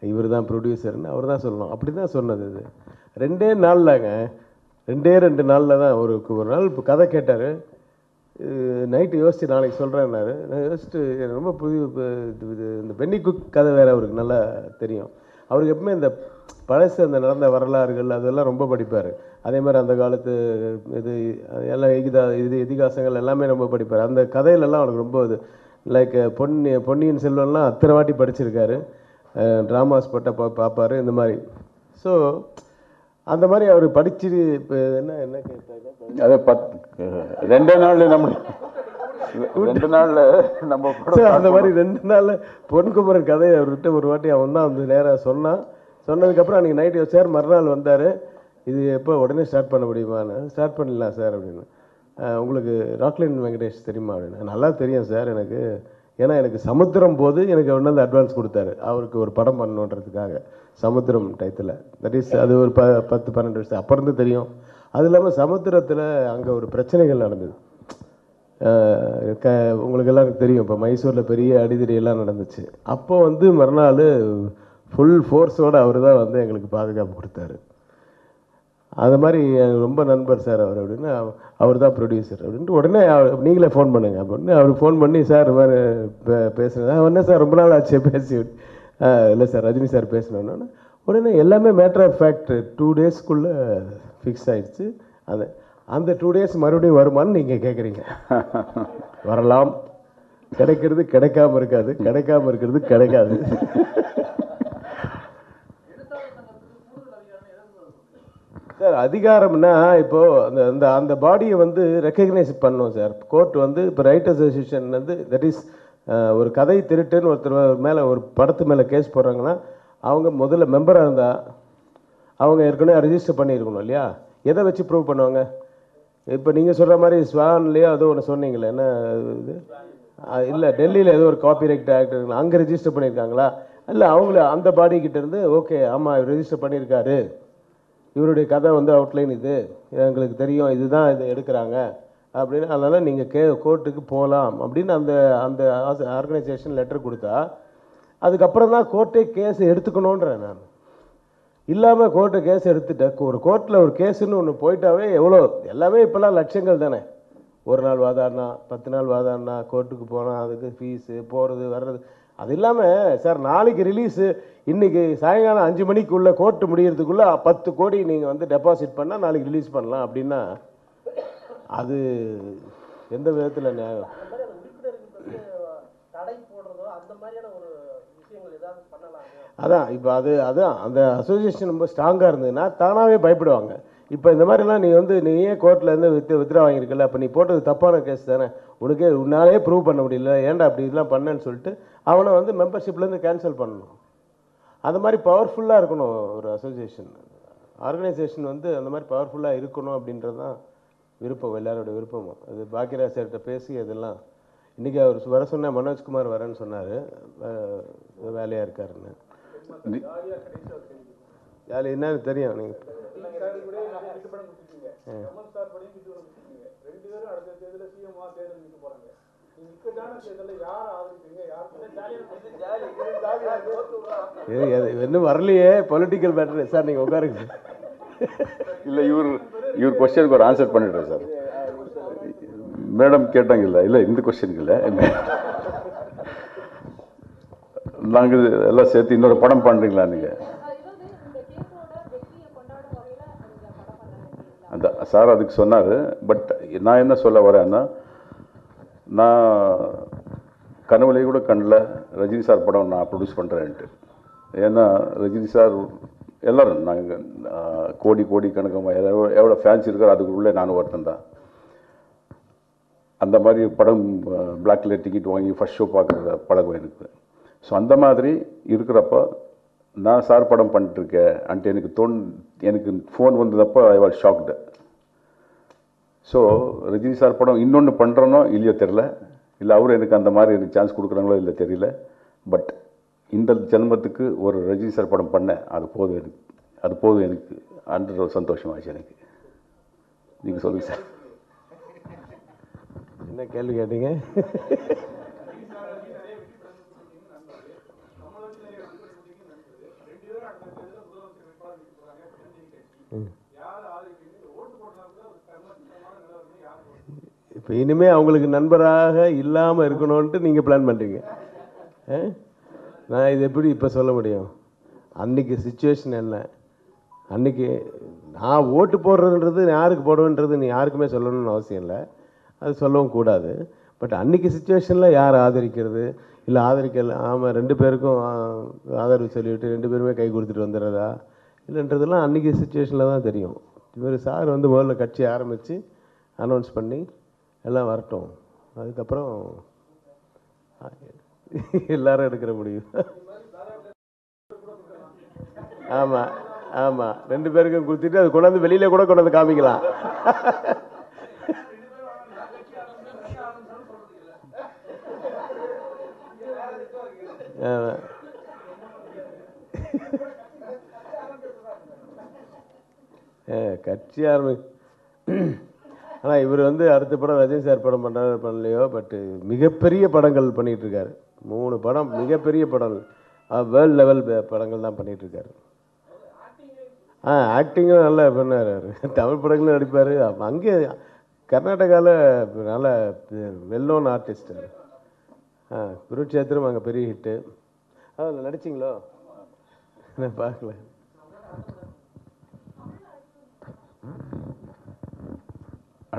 இவர் தான் ப்ரொடியூசர்னு அவர் தான் சொல்லணும். அப்படி தான் சொன்னது இது. ரெண்டே நாளில்ங்க ரெண்டே ரெண்டு நாளில் தான் ஒரு ஒரு நாள் இப்போ கதை கேட்டார். நைட்டு யோசித்து நாளைக்கு சொல்கிறேன்னாரு நான் யோசிச்சுட்டு எனக்கு ரொம்ப புதிய இது- இந்த பென்னி குக் கதை வேறு அவருக்கு நல்லா தெரியும். அவருக்கு எப்பவுமே இந்த பழசு அந்த நடந்த வரலாறுகள் அதெல்லாம் ரொம்ப படிப்பார். அதே மாதிரி அந்த காலத்து இது எல்லாம் எகிதா இது இதிகாசங்கள் எல்லாமே ரொம்ப படிப்பார். அந்த கதையிலெல்லாம் அவனுக்கு ரொம்ப இது லைக் பொன்னி பொன்னியின் செல்வன்லாம் அத்தனை வாட்டி படிச்சிருக்காரு. ட்ராமாஸ் போட்ட பா பார்ப்பாரு இந்த மாதிரி. ஸோ அந்த மாதிரி அவர் படிச்சு இப்போ என்ன என்ன கேட்டாங்க
அதை பத் ரெண்டே நாள்ல நம்ம ரெண்டு நாள்ல நம்ம
அந்த மாதிரி ரெண்டு நாள்ல பொன்குமரன் கதையை அவர்கிட்ட ஒரு வாட்டி அவன் தான் வந்து நேராக சொன்னான். சொன்னதுக்கப்புறம் அன்றைக்கி நைட்டு சார் மறுநாள் வந்தார். இது எப்போ உடனே ஸ்டார்ட் பண்ண முடியுமான்னு. ஸ்டார்ட் பண்ணிடலாம் சார் அப்படின்னு. "அஹ், உங்களுக்கு ராக்லின் வெங்கடேஷ் தெரியுமா அப்படின்னு. நல்லா தெரியும் சார் எனக்கு. ஏன்னா எனக்கு சமுத்திரம் போது எனக்கு ஒன்று வந்து அட்வான்ஸ் கொடுத்தாரு. அவருக்கு ஒரு படம் பண்ணணுன்றதுக்காக. சமுத்திரம் டயத்தில் தட் இஸ் அது ஒரு ப பத்து பன்னெண்டு வருஷம் அப்போ இருந்து தெரியும். அது இல்லாமல் சமுத்திரத்தில் அங்கே ஒரு பிரச்சனைகள் நடந்தது. க உங்களுக்கு எல்லாம் தெரியும். இப்போ மைசூரில் பெரிய அடிதடி எல்லாம் நடந்துச்சு. அப்போ வந்து மறுநாள் ஃபுல் ஃபோர்ஸோடு அவர் தான் வந்து எங்களுக்கு பாதுகாப்பு கொடுத்தாரு. அது மாதிரி எனக்கு ரொம்ப நண்பர் சார் அவர் அப்படின்னு அவர் தான் ப்ரொடியூசர் அப்படின்ட்டு உடனே அவர் நீங்களே ஃபோன் பண்ணுங்க அப்படின்னு அவர் ஃபோன் பண்ணி சார் இது மாதிரி பே பேசுனது என்ன சார் ரொம்ப நாள் ஆச்சு பேசி இல்லை சார் ரஜினி சார் பேசணுன்னு உடனே எல்லாமே மேட்ரு ஆஃப் ஃபேக்ட் டூ டேஸ்க்குள்ளே ஃபிக்ஸ் ஆகிடுச்சு அது அந்த டூ டேஸ் மறுபடியும் வருமான்னு நீங்கள் கேட்குறீங்க வரலாம். கிடைக்கிறது கிடைக்காம இருக்காது. கிடைக்காம இருக்கிறது கிடைக்காது. சார் அதிகாரம்னா இப்போ அந்த அந்த அந்த பாடியை வந்து ரெக்கக்னைஸ் பண்ணோம் சார். கோர்ட் வந்து இப்போ ரைட் அசோசியேஷன் வந்து தட் இஸ் ஒரு கதை திருட்டுன்னு ஒருத்தர் மேலே ஒரு படத்து மேலே கேஸ் போடுறாங்கன்னா அவங்க முதல்ல மெம்பராக இருந்தால் அவங்க ஏற்கனவே ரெஜிஸ்டர் பண்ணியிருக்கணும் இல்லையா? எதை வச்சு ப்ரூவ் பண்ணுவாங்க? இப்போ நீங்கள் சொல்கிற மாதிரி ஸ்வான்லேயோ ஏதோ ஒன்று சொன்னீங்களே என்ன இது? இல்லை டெல்லியில் ஏதோ ஒரு காப்பி ரைட் ஆக்ட் அங்கே ரிஜிஸ்டர் பண்ணியிருக்காங்களா? இல்லை அவங்கள அந்த பாடி கிட்டேருந்து ஓகே ஆமாம் ரெஜிஸ்டர் பண்ணியிருக்காரு. இவருடைய கதை வந்து அவுட்லைன் இது. எங்களுக்கு தெரியும் இதுதான் இதை எடுக்கிறாங்க. அப்படின்னு அதனால் நீங்கள் கே கோர்ட்டுக்கு போகலாம் அப்படின்னு அந்த அந்த ஆர்கனைசேஷன் லெட்டர் கொடுத்தா அதுக்கப்புறம் தான் கோர்ட்டே கேஸ் எடுத்துக்கணுன்றேன் நான். இல்லாமல் கோர்ட்டை கேஸ் எடுத்துட்டேன் ஒரு கோர்ட்டில் ஒரு கேஸுன்னு ஒன்று போயிட்டாவே எவ்வளோ? எல்லாமே இப்போல்லாம் லட்சங்கள் தானே. ஒரு நாள் வாதாடினா பத்து நாள் வாதாடினா கோர்ட்டுக்கு போனால் அதுக்கு ஃபீஸு போகிறது வர்றது. அது இல்லாமல் சார் நாளைக்கு ரிலீஸு இன்னைக்கு சாயங்காலம் அஞ்சு மணிக்குள்ளே கோர்ட்டு முடியறதுக்குள்ளே பத்து கோடி நீங்கள் வந்து டெபாசிட் பண்ணால் நாளைக்கு ரிலீஸ் பண்ணலாம் அப்படின்னா அது எந்த விதத்தில் நியாயம்? அதான் இப்போ அது அதான் அந்த அசோசியேஷன் ரொம்ப ஸ்ட்ராங்காக இருந்ததுன்னா தானாகவே பயப்படுவாங்க. இப்போ இந்த மாதிரிலாம் நீ வந்து நீ ஏன் கோர்ட்டில் இருந்து வித்து வித்ரா வாங்கியிருக்கல? அப்போ நீ போட்டது தப்பான கேஸ் தானே? உனக்கே உன்னாலே ப்ரூவ் பண்ண முடியல. ஏன்டா அப்படி இதெல்லாம் பண்ணேன்னு சொல்லிட்டு அவனை வந்து மெம்பர்ஷிப்லேருந்து கேன்சல் பண்ணணும். அந்த மாதிரி பவர்ஃபுல்லாக இருக்கணும் ஒரு அசோசியேஷன் ஆர்கனைசேஷன் வந்து அந்த மாதிரி பவர்ஃபுல்லாக இருக்கணும் அப்படின்றது தான் விருப்பம் எல்லாரோட விருப்பமும் அது பாக்கியராஜ் சார்கிட்ட பேசி அதெல்லாம். இன்றைக்கி அவர் வர சொன்ன மனோஜ்குமார் வரேன்னு சொன்னார். வேலையாக இருக்காருன்னு. வேலை என்னன்னு தெரியும் நீங்கள் இன்னும் வரலையே? பொலிட்டிக்கல் மேட்டர் சார் நீங்கள் உட்காருங்க.
இல்லை இவர் இவர் கொஸ்டினுக்கு ஒரு ஆன்சர் பண்ணிடுறேன் சார் மேடம் கேட்டாங்க இல்லை இல்லை இந்த கொஸ்டினுக்கு இல்லை நாங்கள் எல்லாம் சேர்த்து இன்னொரு படம் பண்ணுறீங்களா நீங்கள்
அதாவது இந்த கேஸோட வெற்றியை கொண்டாடும் வகையில நீங்க படம் பண்ண
அந்த சார் அதுக்கு சொன்னார் பட் நான் என்ன சொல்ல வரேன்னா நான் கனவுலேயே கூட கண்ணில் ரஜினி சார் படம் நான் ப்ரொடியூஸ் பண்ணுறேன்ட்டு ஏன்னா ரஜினி சார் எல்லோரும் நாங்கள் கோடி கோடி கணக்கமாக எவ்வளோ எவ்வளோ ஃபேன்ஸ் இருக்கோ அதுக்குள்ளே நானும் ஒருத்தன் தான். அந்த மாதிரி படம் பிளாக்ல டிக்கெட் வாங்கி ஃபஸ்ட் ஷோ பார்க்குற பழக்கம் எனக்கு. ஸோ அந்த மாதிரி இருக்கிறப்போ நான் சார் படம் பண்ணிட்டுருக்கேன். அண்ட் எனக்கு தோன் எனக்கு phone வந்ததப்போ I was shocked so Rajini sir படம் இன்னொன்று பண்ணுறனோ இல்லையோ தெரில இல்லை அவரும் எனக்கு அந்த மாதிரி எனக்கு சான்ஸ் கொடுக்குறாங்களோ இல்லை தெரியல. பட் இந்த ஜென்மத்துக்கு ஒரு ரஜினி சார் படம் பண்ணேன். அது போதும் எனக்கு அது போதும் எனக்கு. அன்ற ஒரு சந்தோஷமாச்சு எனக்கு. நீங்கள் சொல்லுங்கள் சார்.
என்ன கேள்வி கேட்டீங்க? இப்போ இனிமேல் அவங்களுக்கு நண்பராக இல்லாமல் இருக்கணும்ன்ட்டு நீங்கள் பிளான் பண்ணுறீங்க நான் இது எப்படி இப்போ சொல்ல முடியும்? அன்றைக்கி சுச்சுவேஷன் என்ன? அன்றைக்கி நான் ஓட்டு போடுறதுன்றது யாருக்கு போடுவேன்றது நீ யாருக்குமே சொல்லணும்னு அவசியம் இல்லை. அது சொல்லவும் கூடாது. பட் அன்றைக்கி சுச்சுவேஷனில் யார் ஆதரிக்கிறது? இல்லை ஆதரிக்கல ஆமாம் ரெண்டு பேருக்கும் ஆதரவு சொல்லிவிட்டு ரெண்டு பேருமே கை கொடுத்துட்டு வந்துடுறதா? இல்லைன்றதெல்லாம் அன்றைக்கி சுச்சுவேஷனில் தான் தெரியும். இவர் சார் வந்து முதல்ல கட்சி ஆரம்பித்து அனௌன்ஸ் பண்ணி எல்லாம் வரட்டும். அதுக்கப்புறம் எல்லாரும் எடுக்கிற முடியும் ஆமாம் ஆமாம் ரெண்டு பேருக்கும் கொடுத்துட்டு அது கொண்டாந்து வெளியில் கூட கொண்டாந்து காமிக்கலாம். ஆமாம் ஆ, கட்சி ஆரம்பி ஆனால் இவர் வந்து அடுத்த படம் ரஜினி சார் படம் பண்ணுறாரு பண்ணலையோ பட்டு மிகப்பெரிய படங்கள் பண்ணிட்டு இருக்காரு மூணு படம் மிகப்பெரிய படம். வேர்ல்ட் லெவல் படங்கள் தான் பண்ணிகிட்ருக்காரு ஆ ஆக்டிங்கும் நல்லா பண்ணார் தமிழ் படங்களும் நடிப்பார். அங்கே கர்நாடகாவில் நல்ல வெல் நோன் ஆர்டிஸ்ட் ஆ குருட்சேத்திரம் அங்கே பெரிய ஹிட்டு அதில் நடிச்சிங்களோ? நான் பார்க்கல.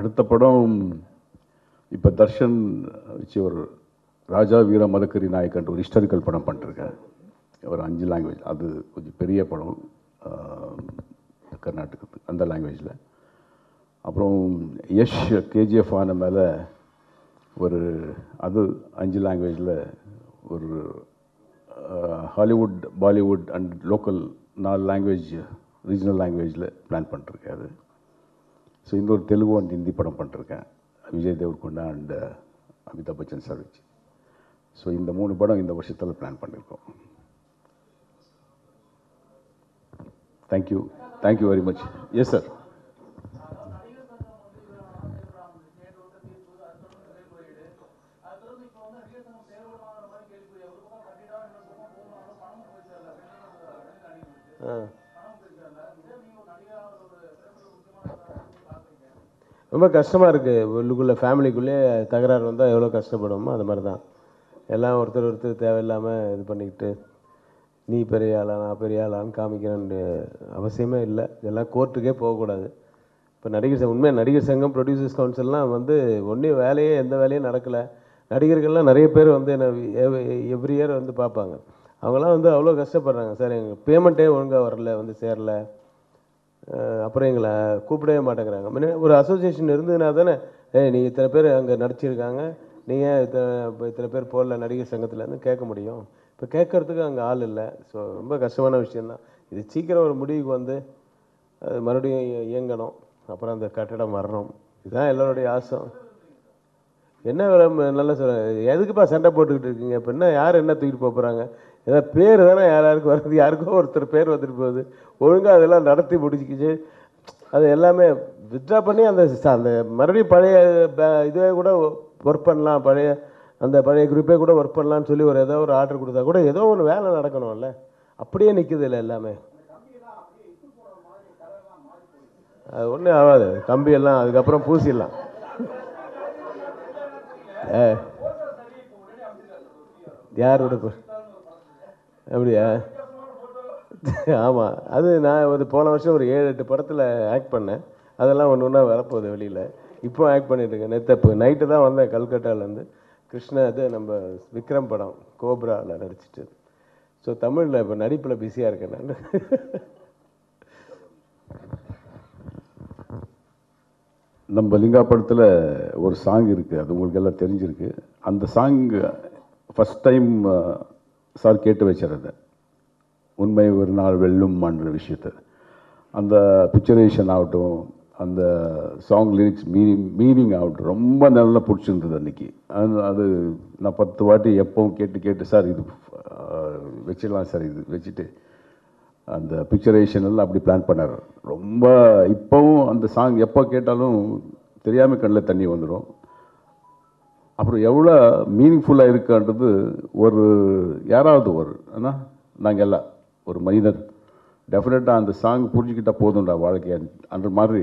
அடுத்த படம் இப்போ தர்ஷன் வச்சு ஒரு ராஜா வீர மதக்கரி நாயக்கன்ட்டு ஒரு ஹிஸ்டாரிக்கல் படம் பண்ணிருக்கேன் ஒரு அஞ்சு லாங்குவேஜ் அது கொஞ்சம் பெரிய படம். கர்நாடகத்துக்கு அந்த லாங்குவேஜில் அப்புறம் யஷ் கேஜிஎஃப் ஆன மேலே ஒரு அது அஞ்சு லாங்குவேஜில் ஒரு ஹாலிவுட் பாலிவுட் அண்ட் லோக்கல் நாலு லாங்குவேஜ் ரீஜனல் லாங்குவேஜில் பிளான் பண்ணிருக்கேன் அது ஸோ இந்த ஒரு தெலுங்கு அண்ட் ஹிந்தி படம் பண்ணிருக்கேன். Vijay Devarakonda and uh, Amitabh Bachchan sir வச்சு. ஸோ இந்த மூணு படம் இந்த வருஷத்தில் பிளான் பண்ணியிருக்கோம் thank you thank you very much yes sir
ரொம்ப கஷ்டமாக இருக்குது உள்ளுக்குள்ளே ஃபேமிலிக்குள்ளே தகராறு வந்தால் எவ்வளோ கஷ்டப்படுமோ அது மாதிரி தான் எல்லாம் ஒருத்தர் ஒருத்தர் தேவையில்லாமல் இது பண்ணிக்கிட்டு நீ பெரிய ஆளா நான் பெரிய ஆளான்னு காமிக்கிறேன்னு அவசியமே இல்லை. இதெல்லாம் கோர்ட்டுக்கே போகக்கூடாது. இப்போ நடிகர் சங்கம் உண்மையாக நடிகர் சங்கம் ப்ரொடியூசர்ஸ் கவுன்சில்லாம் வந்து ஒன்றும் வேலையே எந்த வேலையும் நடக்கலை. நடிகர்கள்லாம் நிறைய பேர் வந்து என்னை எவ்ரி இயர் வந்து பார்ப்பாங்க. அவங்களாம் வந்து அவ்வளோ கஷ்டப்படுறாங்க. சார் எங்கள் பேமெண்ட்டே ஒழுங்காக வரல வந்து சேரலை. அப்புறம் எங்களை கூப்பிடவே மாட்டேங்கிறாங்க. முன்னே ஒரு அசோசியேஷன் இருந்ததுனா தானே ஏ நீ இத்தனை பேர் அங்கே நடிச்சிருக்காங்க நீங்கள் இத்தனை இப்போ இத்தனை பேர் போடல நடிகர் சங்கத்துலேருந்து கேட்க முடியும். இப்போ கேட்கறதுக்கு அங்கே ஆள் இல்லை. ஸோ ரொம்ப கஷ்டமான விஷயந்தான் இது சீக்கிரம் ஒரு முடிவுக்கு வந்து அது மறுபடியும் இயங்கணும். அப்புறம் அந்த கட்டடம் வரணும். இதுதான் எல்லோருடைய ஆசை. என்ன வேற நல்லா சொல்கிறேன் எதுக்குப்பா சண்டை போட்டுக்கிட்டு இருக்கீங்க? இப்போ என்ன யார் என்ன தூக்கிட்டு போகிறாங்க ஏதாவது பேர் தானே யார் யாருக்கு வருது யாருக்கோ ஒருத்தர் பேர் வந்துட்டு போகுது. ஒழுங்காக அதெல்லாம் நடத்தி முடிச்சுக்கிச்சு. அது எல்லாமே வித்ட்ரா பண்ணி அந்த அந்த மறுபடியும் பழைய ப- இதுவே கூட ஒர்க் பண்ணலாம். பழைய அந்த பழைய குரூப்பே கூட ஒர்க் பண்ணலாம்னு சொல்லி ஒரு ஏதோ ஒரு ஆர்டர் கொடுத்தா கூட ஏதோ ஒன்று வேலை நடக்கணும்ல. அப்படியே நிற்குது இல்லை எல்லாமே. அது ஒன்றும் ஆகாது. கம்பி எல்லாம் அதுக்கப்புறம் பூசிடலாம். ஏ யாரோட அப்படியா? ஆமாம் அது நான் வந்து போன வருஷம் ஒரு ஏழு எட்டு படத்தில் ஆக்ட் பண்ணேன். அதெல்லாம் ஒன்று ஒன்றா வரப்போகுது வெளியில். இப்போ ஆக்ட் பண்ணிட்டுருக்கேன் நெத்தப்பு. நைட்டு தான் வந்தேன் கல்கட்டாவிலேருந்து கிருஷ்ணா அது நம்ம விக்ரம் படம் கோப்ராவில் நடிச்சிட்டு. ஸோ தமிழில் இப்போ நடிப்பில் பிஸியாக இருக்கேன் நான்.
நம்ம லிங்கா படத்தில் ஒரு சாங் இருக்குது அது உங்களுக்கு எல்லாம் தெரிஞ்சிருக்கு. அந்த சாங் ஃபஸ்ட் டைம் சார் கேட்டு வச்சார் உண்மை ஒரு நாள் வெல்லும்ன்ற விஷயத்தை. அந்த பிக்சரேஷன் ஆகட்டும் அந்த சாங் லிரிக்ஸ் மீனிங் மீனிங் ஆகட்டும் ரொம்ப நல்லா பிடிச்சிருந்தது அன்றைக்கி அது அது நான் பத்து வாட்டி எப்பவும் கேட்டு கேட்டு சார் இது வச்சிடலாம் சார் இது வச்சுட்டு. அந்த பிக்சரேஷன் எல்லாம் அப்படி பிளான் பண்ணார். ரொம்ப இப்போவும் அந்த சாங் எப்போ கேட்டாலும் தெரியாமல் கண்ணில் தண்ணி வந்துடும் அப்புறம் எவ்வளோ மீனிங்ஃபுல்லாக இருக்கான்றது ஒரு யாராவது ஒரு ஆனால் நாங்கள் எல்லாம் ஒரு மனிதர் டெஃபினட்டாக அந்த சாங் புரிஞ்சுக்கிட்டால் போதும்டா வாழ்க்கையை. அந்த மாதிரி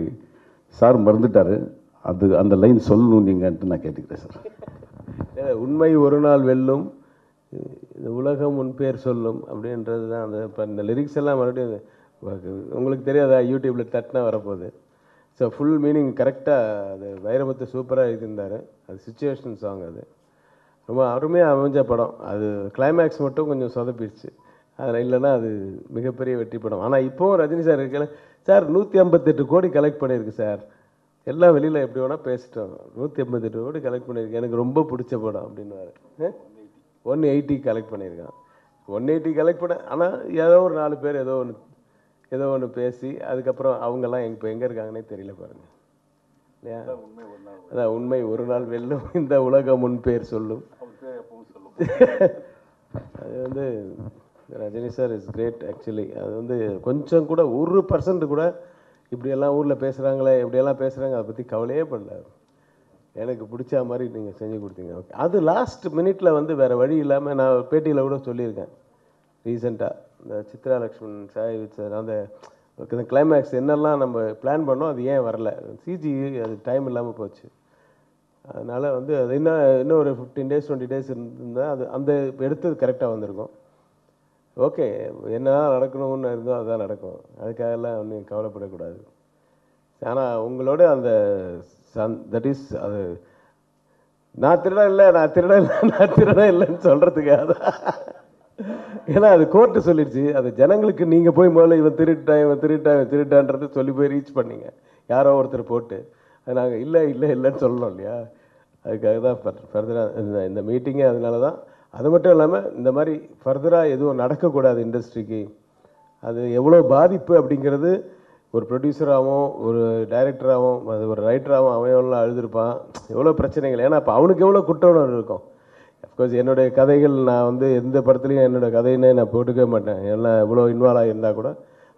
சார் மறந்துட்டாரு. அது அந்த லைன் சொல்லணும் நீங்கன்ட்டு நான் கேட்டுக்கிறேன் சார்.
ஏ, உண்மை ஒரு நாள் வெல்லும் இந்த உலகம் உன் பேர் சொல்லும் அப்படின்றது தான் அந்த இப்போ இந்த லிரிக்ஸ் எல்லாம் மறுபடியும் உங்களுக்கு தெரியாதா? யூடியூப்பில் தட்டினா வரப்போகுது. ஸோ ஃபுல் மீனிங் கரெக்டாக அது வைரமுத்து சூப்பராக எழுதியிருந்தார். அது சுச்சுவேஷன் சாங் அது. ரொம்ப அருமையாக அமைஞ்ச படம். அது கிளைமேக்ஸ் மட்டும் கொஞ்சம் சொதப்பிடுச்சு. அதில் இல்லைன்னா அது மிகப்பெரிய வெற்றி படம். ஆனால் இப்போவும் ரஜினி சார் இருக்கல சார் நூற்றி ஐம்பத்தெட்டு கோடி கலெக்ட் பண்ணியிருக்கு சார். எல்லாம் வெளியில் எப்படி வேணால் பேசிட்டோம். நூற்றி ஐம்பத்தெட்டு கோடி கலெக்ட் பண்ணியிருக்கேன் எனக்கு ரொம்ப பிடிச்ச படம் அப்படின்னு ஒன் எயிட்டி கலெக்ட் பண்ணியிருக்கான். ஒன் எயிட்டி கலெக்ட் பண்ண ஆனால் ஏதோ ஒரு நாலு பேர் ஏதோ ஒன்று ஏதோ ஒன்று பேசி அதுக்கப்புறம் அவங்கெல்லாம் இப்போ எங்கே இருக்காங்கன்னே தெரியல பாருங்கள் இல்லையா? அதான் உண்மை ஒரு நாள் வெல்லும். இந்த உலகம் முன் பேர் சொல்லும். அது வந்து Rajini sir is great actually அது வந்து கொஞ்சம் கூட ஒரு பர்சன்ட் கூட இப்படியெல்லாம் ஊரில் பேசுகிறாங்களே இப்படியெல்லாம் பேசுகிறாங்க அதை பற்றி கவலையே பண்ணல எனக்கு பிடிச்ச மாதிரி நீங்கள் செஞ்சு கொடுத்தீங்க. ஓகே அது லாஸ்ட் மினிட்ல வந்து வேறு வழி இல்லாமல் நான் பேட்டியில் கூட சொல்லியிருக்கேன். ரீசெண்டாக இந்த சித்ரா லக்ஷ்மண் சாய் சார் அந்த இந்த கிளைமேக்ஸ் என்னெல்லாம் நம்ம பிளான் பண்ணோம் அது ஏன் வரல? சிஜி அது டைம் இல்லாமல் போச்சு. அதனால் வந்து அது இன்னும் இன்னும் ஒரு ஃபிஃப்டீன் டேஸ் டுவெண்ட்டி டேஸ் இருந்தால் அது அந்த எடுத்தது கரெக்டாக வந்திருக்கும். ஓகே என்ன நடக்கணும்னு இருந்தோ அதுதான் நடக்கும். அதுக்காகலாம் ஒன்றும் கவலைப்படக்கூடாது. ஆனால் உங்களோட அந்த சன் தட் இஸ் அது நான் திருடம் இல்லை நான் திருடம் இல்லை நான் திருடம் இல்லைன்னு சொல்கிறதுக்காக தான். ஏன்னா அது கோர்ட்டு சொல்லிடுச்சு. அது ஜனங்களுக்கு நீங்கள் போய் முதல்ல இவன் திருட்டான் இவன் திருட்டான் இவன் திருட்டான்றது சொல்லி போய் ரீச் பண்ணீங்க. யாரோ ஒருத்தர் போட்டு. அது நாங்கள் இல்லை இல்லை இல்லைன்னு சொல்லணும் இல்லையா? அதுக்காக தான் ஃபர்தராக இந்த இந்த மீட்டிங்கே அதனால தான். அது மட்டும் இல்லாமல் இந்த மாதிரி ஃபர்தராக எதுவும் நடக்கக்கூடாது இண்டஸ்ட்ரிக்கு அது எவ்வளோ பாதிப்பு அப்படிங்கிறது ஒரு ப்ரொடியூசராகவும் ஒரு டைரக்டராகவும் அது ஒரு ரைட்டராகவும் அவன் எவ்வளோ அழுதுருப்பான். எவ்வளோ பிரச்சனைகள். ஏன்னா அப்போ அவனுக்கு எவ்வளோ குற்ற உணர்வு இருக்கும். அஃப்கோர்ஸ் என்னுடைய கதைகள் நான் வந்து எந்த படத்துலையும் என்னோட கதைன்னே நான் போட்டுக்கவே மாட்டேன். எல்லாம் எவ்வளோ இன்வால்வ் ஆகியிருந்தால் கூட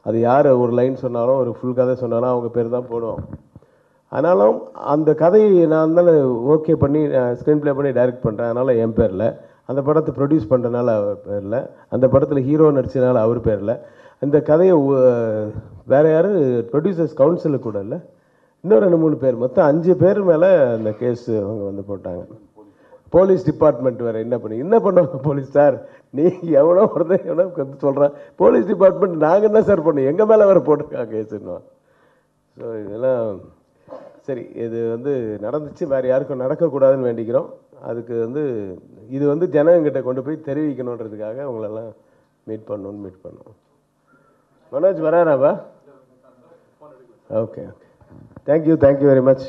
அது யார் ஒரு லைன் சொன்னாலும் ஒரு ஃபுல் கதை சொன்னாலும் அவங்க பேர் தான் போடுவோம் ஆனாலும் அந்த கதையை நான் இருந்தாலும் ஓகே பண்ணி ஸ்க்ரீன் ப்ளே பண்ணி டைரக்ட் பண்ணுறேன் அதனால் என் பேரில். அந்த படத்தை ப்ரொடியூஸ் பண்ணுறனால அவர் பேரில். அந்த படத்தில் ஹீரோ நடிச்சதுனால அவர் பேரில். இந்த கதையை வேறு யாரும் ப்ரொடியூசர்ஸ் கவுன்சிலு கூட இல்லை. இன்னும் ரெண்டு மூணு பேர். மொத்தம் அஞ்சு பேர் மேலே அந்த கேஸ் அவங்க வந்து போட்டாங்க. போலீஸ் டிபார்ட்மெண்ட் வேறு என்ன பண்ணி என்ன பண்ணுவாங்க போலீஸ் சார்? நீ எவனோ ஒருத்தன் எவ்வளோ கற்று சொல்கிறான் போலீஸ் டிபார்ட்மெண்ட் நாங்கள் என்ன சார் பண்ணுவோம் எங்கள் மேலே வேறு போட்டிருக்காங்க கேஸுன்னுவான் ஸோ இதெல்லாம் சரி இது வந்து நடந்துச்சு வேறு யாருக்கும் நடக்கக்கூடாதுன்னு வேண்டிக்கிறோம். அதுக்கு வந்து இது வந்து ஜனங்கிட்ட கொண்டு போய் தெரிவிக்கணுன்றதுக்காக உங்களெல்லாம் மீட் பண்ணணும்னு மீட் பண்ணுவோம் Manoj வராராவா okay okay thank you thank you very much